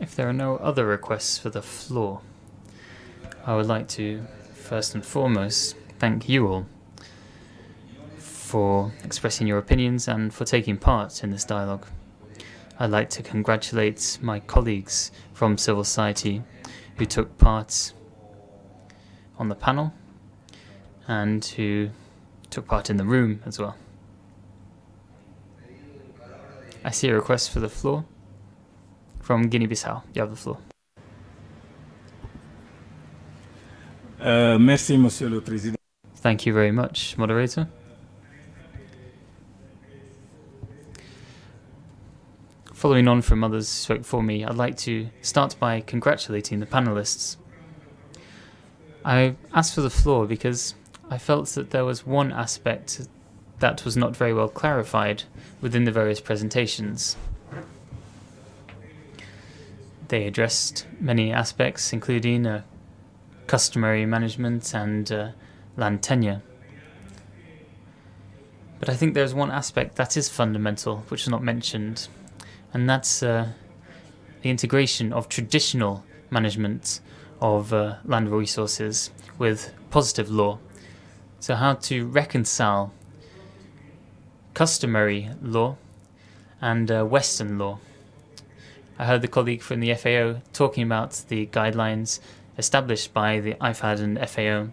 If there are no other requests for the floor, I would like to first and foremost thank you all for expressing your opinions and for taking part in this dialogue. I'd like to congratulate my colleagues from civil society who took part on the panel and who took part in the room as well. I see a request for the floor from Guinea Bissau. You have the floor. Euh, merci, Monsieur le Président. Thank you very much, moderator. Following on from others who spoke for me, I'd like to start by congratulating the panelists. I asked for the floor because I felt that there was one aspect that was not very well clarified within the various presentations. They addressed many aspects, including uh, customary management and uh, land tenure. But I think there's one aspect that is fundamental, which is not mentioned, and that's uh, the integration of traditional management of uh, land resources with positive law. So, how to reconcile customary law and uh, Western law. I heard the colleague from the FAO talking about the guidelines established by the IFAD and FAO.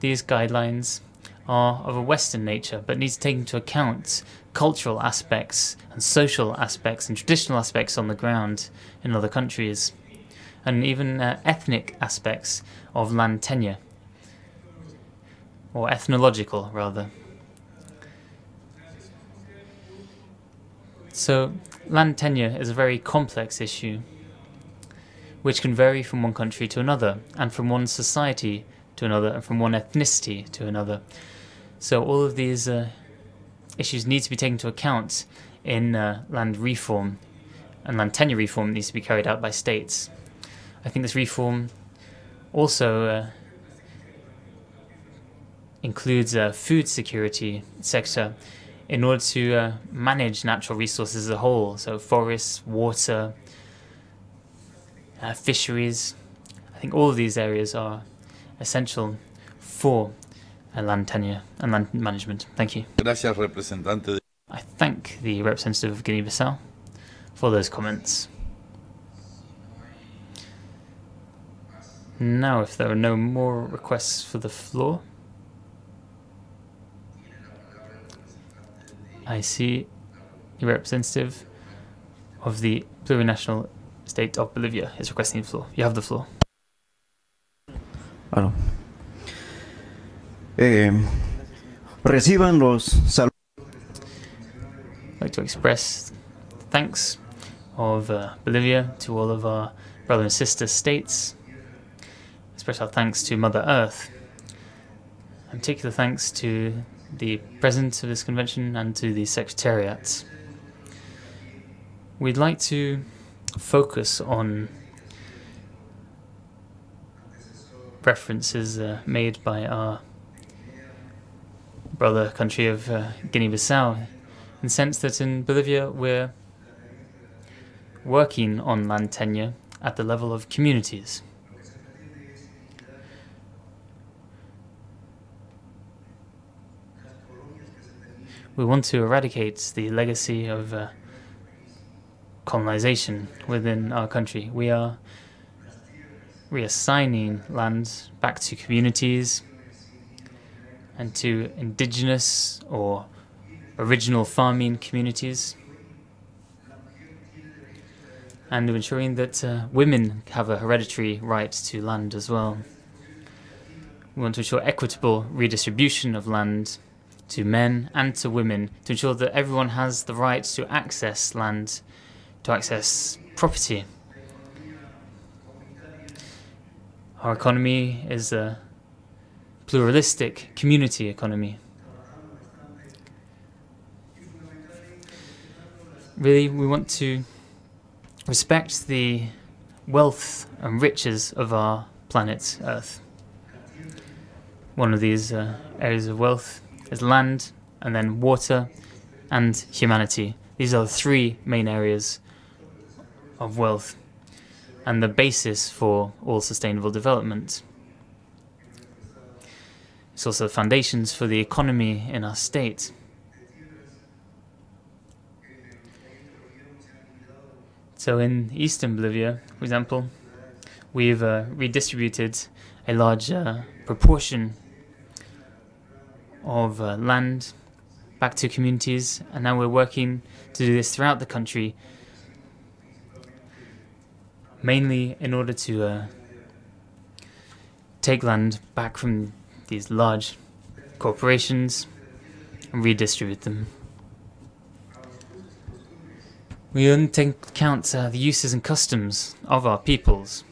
These guidelines are of a Western nature, but need to take into account cultural aspects and social aspects and traditional aspects on the ground in other countries, and even uh, ethnic aspects of land tenure, or ethnological rather. So, land tenure is a very complex issue, which can vary from one country to another, and from one society to another, and from one ethnicity to another. So, all of these uh, issues need to be taken into account in uh, land reform, and land tenure reform needs to be carried out by states. I think this reform also uh, includes a food security sector in order to uh, manage natural resources as a whole, so forests, water, uh, fisheries. I think all of these areas are essential for uh, land tenure and land management. Thank you. Gracias, representante. I thank the representative of Guinea-Bissau for those comments. Now, if there are no more requests for the floor, I see the representative of the plurinational state of Bolivia is requesting the floor. You have the floor. Bueno. Eh, reciban los saludos. I'd like to express thanks of uh, Bolivia to all of our brother and sister states. Express our thanks to Mother Earth. And particular thanks to the president of this convention and to the secretariat. We'd like to focus on references uh, made by our brother country of uh, Guinea-Bissau in the sense that in Bolivia we're working on land tenure at the level of communities. We want to eradicate the legacy of uh, colonization within our country. We are reassigning land back to communities and to indigenous or original farming communities. and ensuring that uh, women have a hereditary right to land as well. We want to ensure equitable redistribution of land to men and to women to ensure that everyone has the right to access land, to access property. Our economy is a pluralistic community economy. Really, we want to respect the wealth and riches of our planet Earth. One of these uh, areas of wealth is land, and then water, and humanity. These are the three main areas of wealth and the basis for all sustainable development. It's also the foundations for the economy in our state. So in eastern Bolivia, for example, we've uh, redistributed a large uh, proportion of uh, land back to communities, and now we're working to do this throughout the country, mainly in order to uh, take land back from these large corporations and redistribute them. We only take account uh, the uses and customs of our peoples.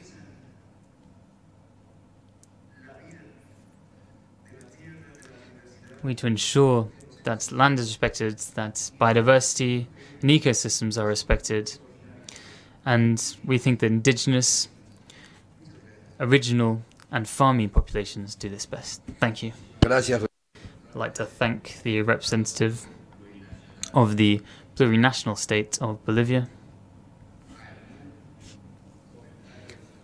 We need to ensure that land is respected, that biodiversity and ecosystems are respected, and we think that indigenous, original, and farming populations do this best. Thank you. Gracias. I'd like to thank the representative of the plurinational state of Bolivia.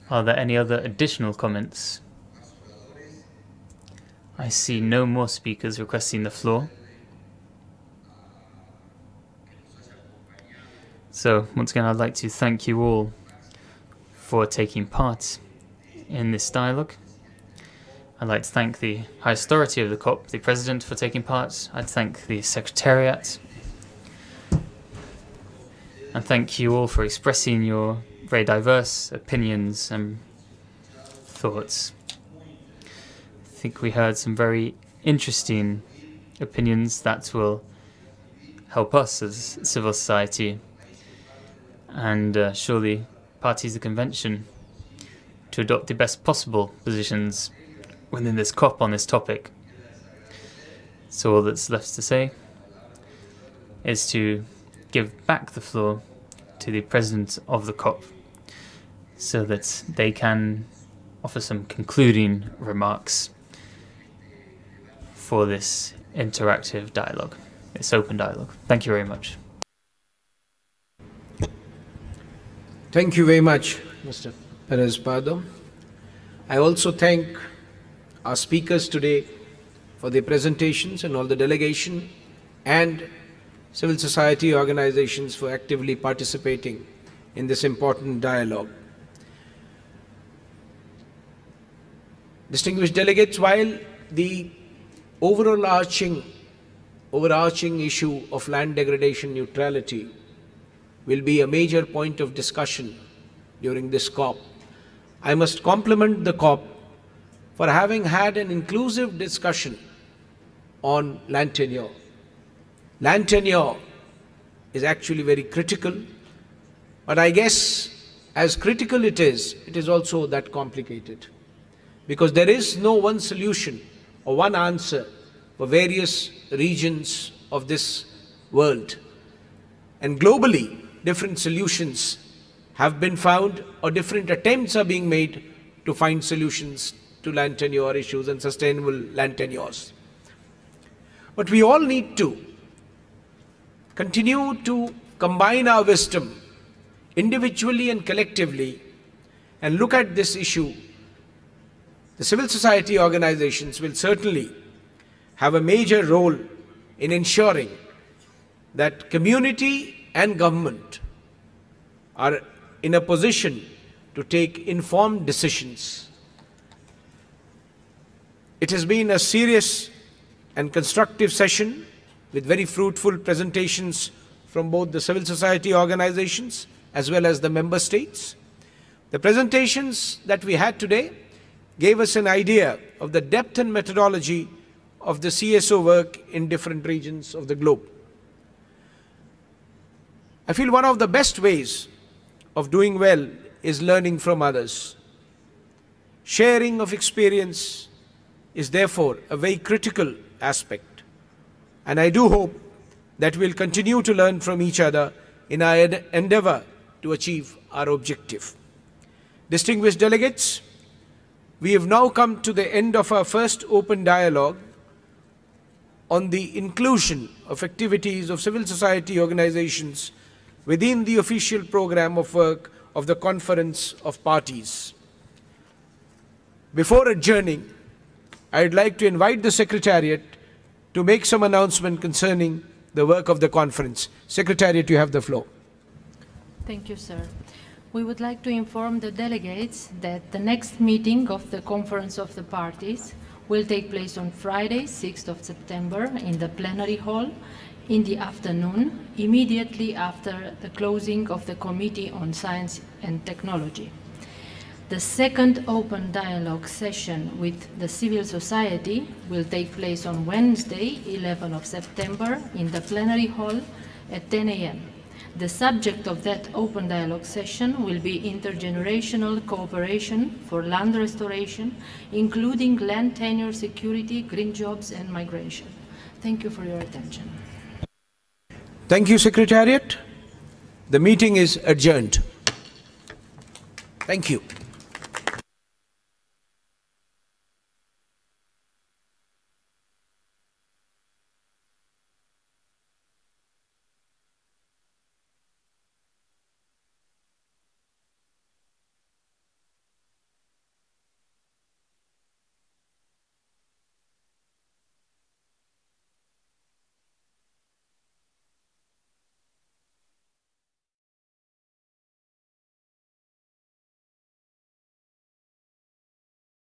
Are there any other additional comments? I see no more speakers requesting the floor. So, once again, I'd like to thank you all for taking part in this dialogue. I'd like to thank the High Authority of the COP, the President, for taking part. I'd thank the Secretariat and thank you all for expressing your very diverse opinions and thoughts. I think we heard some very interesting opinions that will help us as civil society and uh, surely parties the convention to adopt the best possible positions within this COP on this topic. So all that's left to say is to give back the floor to the president of the COP so that they can offer some concluding remarks for this interactive dialogue, this open dialogue. Thank you very much. Thank you very much, Mr. Perez Pardo. I also thank our speakers today for their presentations and all the delegation and civil society organizations for actively participating in this important dialogue. Distinguished delegates, while the overall arching, overarching issue of land degradation neutrality will be a major point of discussion during this COP, I must compliment the COP for having had an inclusive discussion on land tenure Land tenure is actually very critical, but I guess as critical it is, it is also that complicated. Because there is no one solution or one answer for various regions of this world. And globally, different solutions have been found or different attempts are being made to find solutions to land tenure issues and sustainable land tenures. But we all need to continue to combine our wisdom individually and collectively and look at this issue, the civil society organizations will certainly have a major role in ensuring that community and government are in a position to take informed decisions. It has been a serious and constructive session with very fruitful presentations from both the civil society organizations as well as the member states. The presentations that we had today gave us an idea of the depth and methodology of the CSO work in different regions of the globe. I feel one of the best ways of doing well is learning from others. Sharing of experience is therefore a very critical aspect. And I do hope that we'll continue to learn from each other in our endeavor to achieve our objective. Distinguished delegates, we have now come to the end of our first open dialogue on the inclusion of activities of civil society organizations within the official program of work of the Conference of Parties. Before adjourning, I'd like to invite the Secretariat to make some announcement concerning the work of the conference. Secretariat, you have the floor. Thank you, sir. We would like to inform the delegates that the next meeting of the Conference of the Parties will take place on Friday, 6th of September, in the plenary hall in the afternoon, immediately after the closing of the Committee on Science and Technology. The second open dialogue session with the civil society will take place on Wednesday, 11 of September, in the plenary hall at 10 a.m. The subject of that open dialogue session will be intergenerational cooperation for land restoration, including land tenure security, green jobs, and migration. Thank you for your attention. Thank you, Secretariat. The meeting is adjourned. Thank you.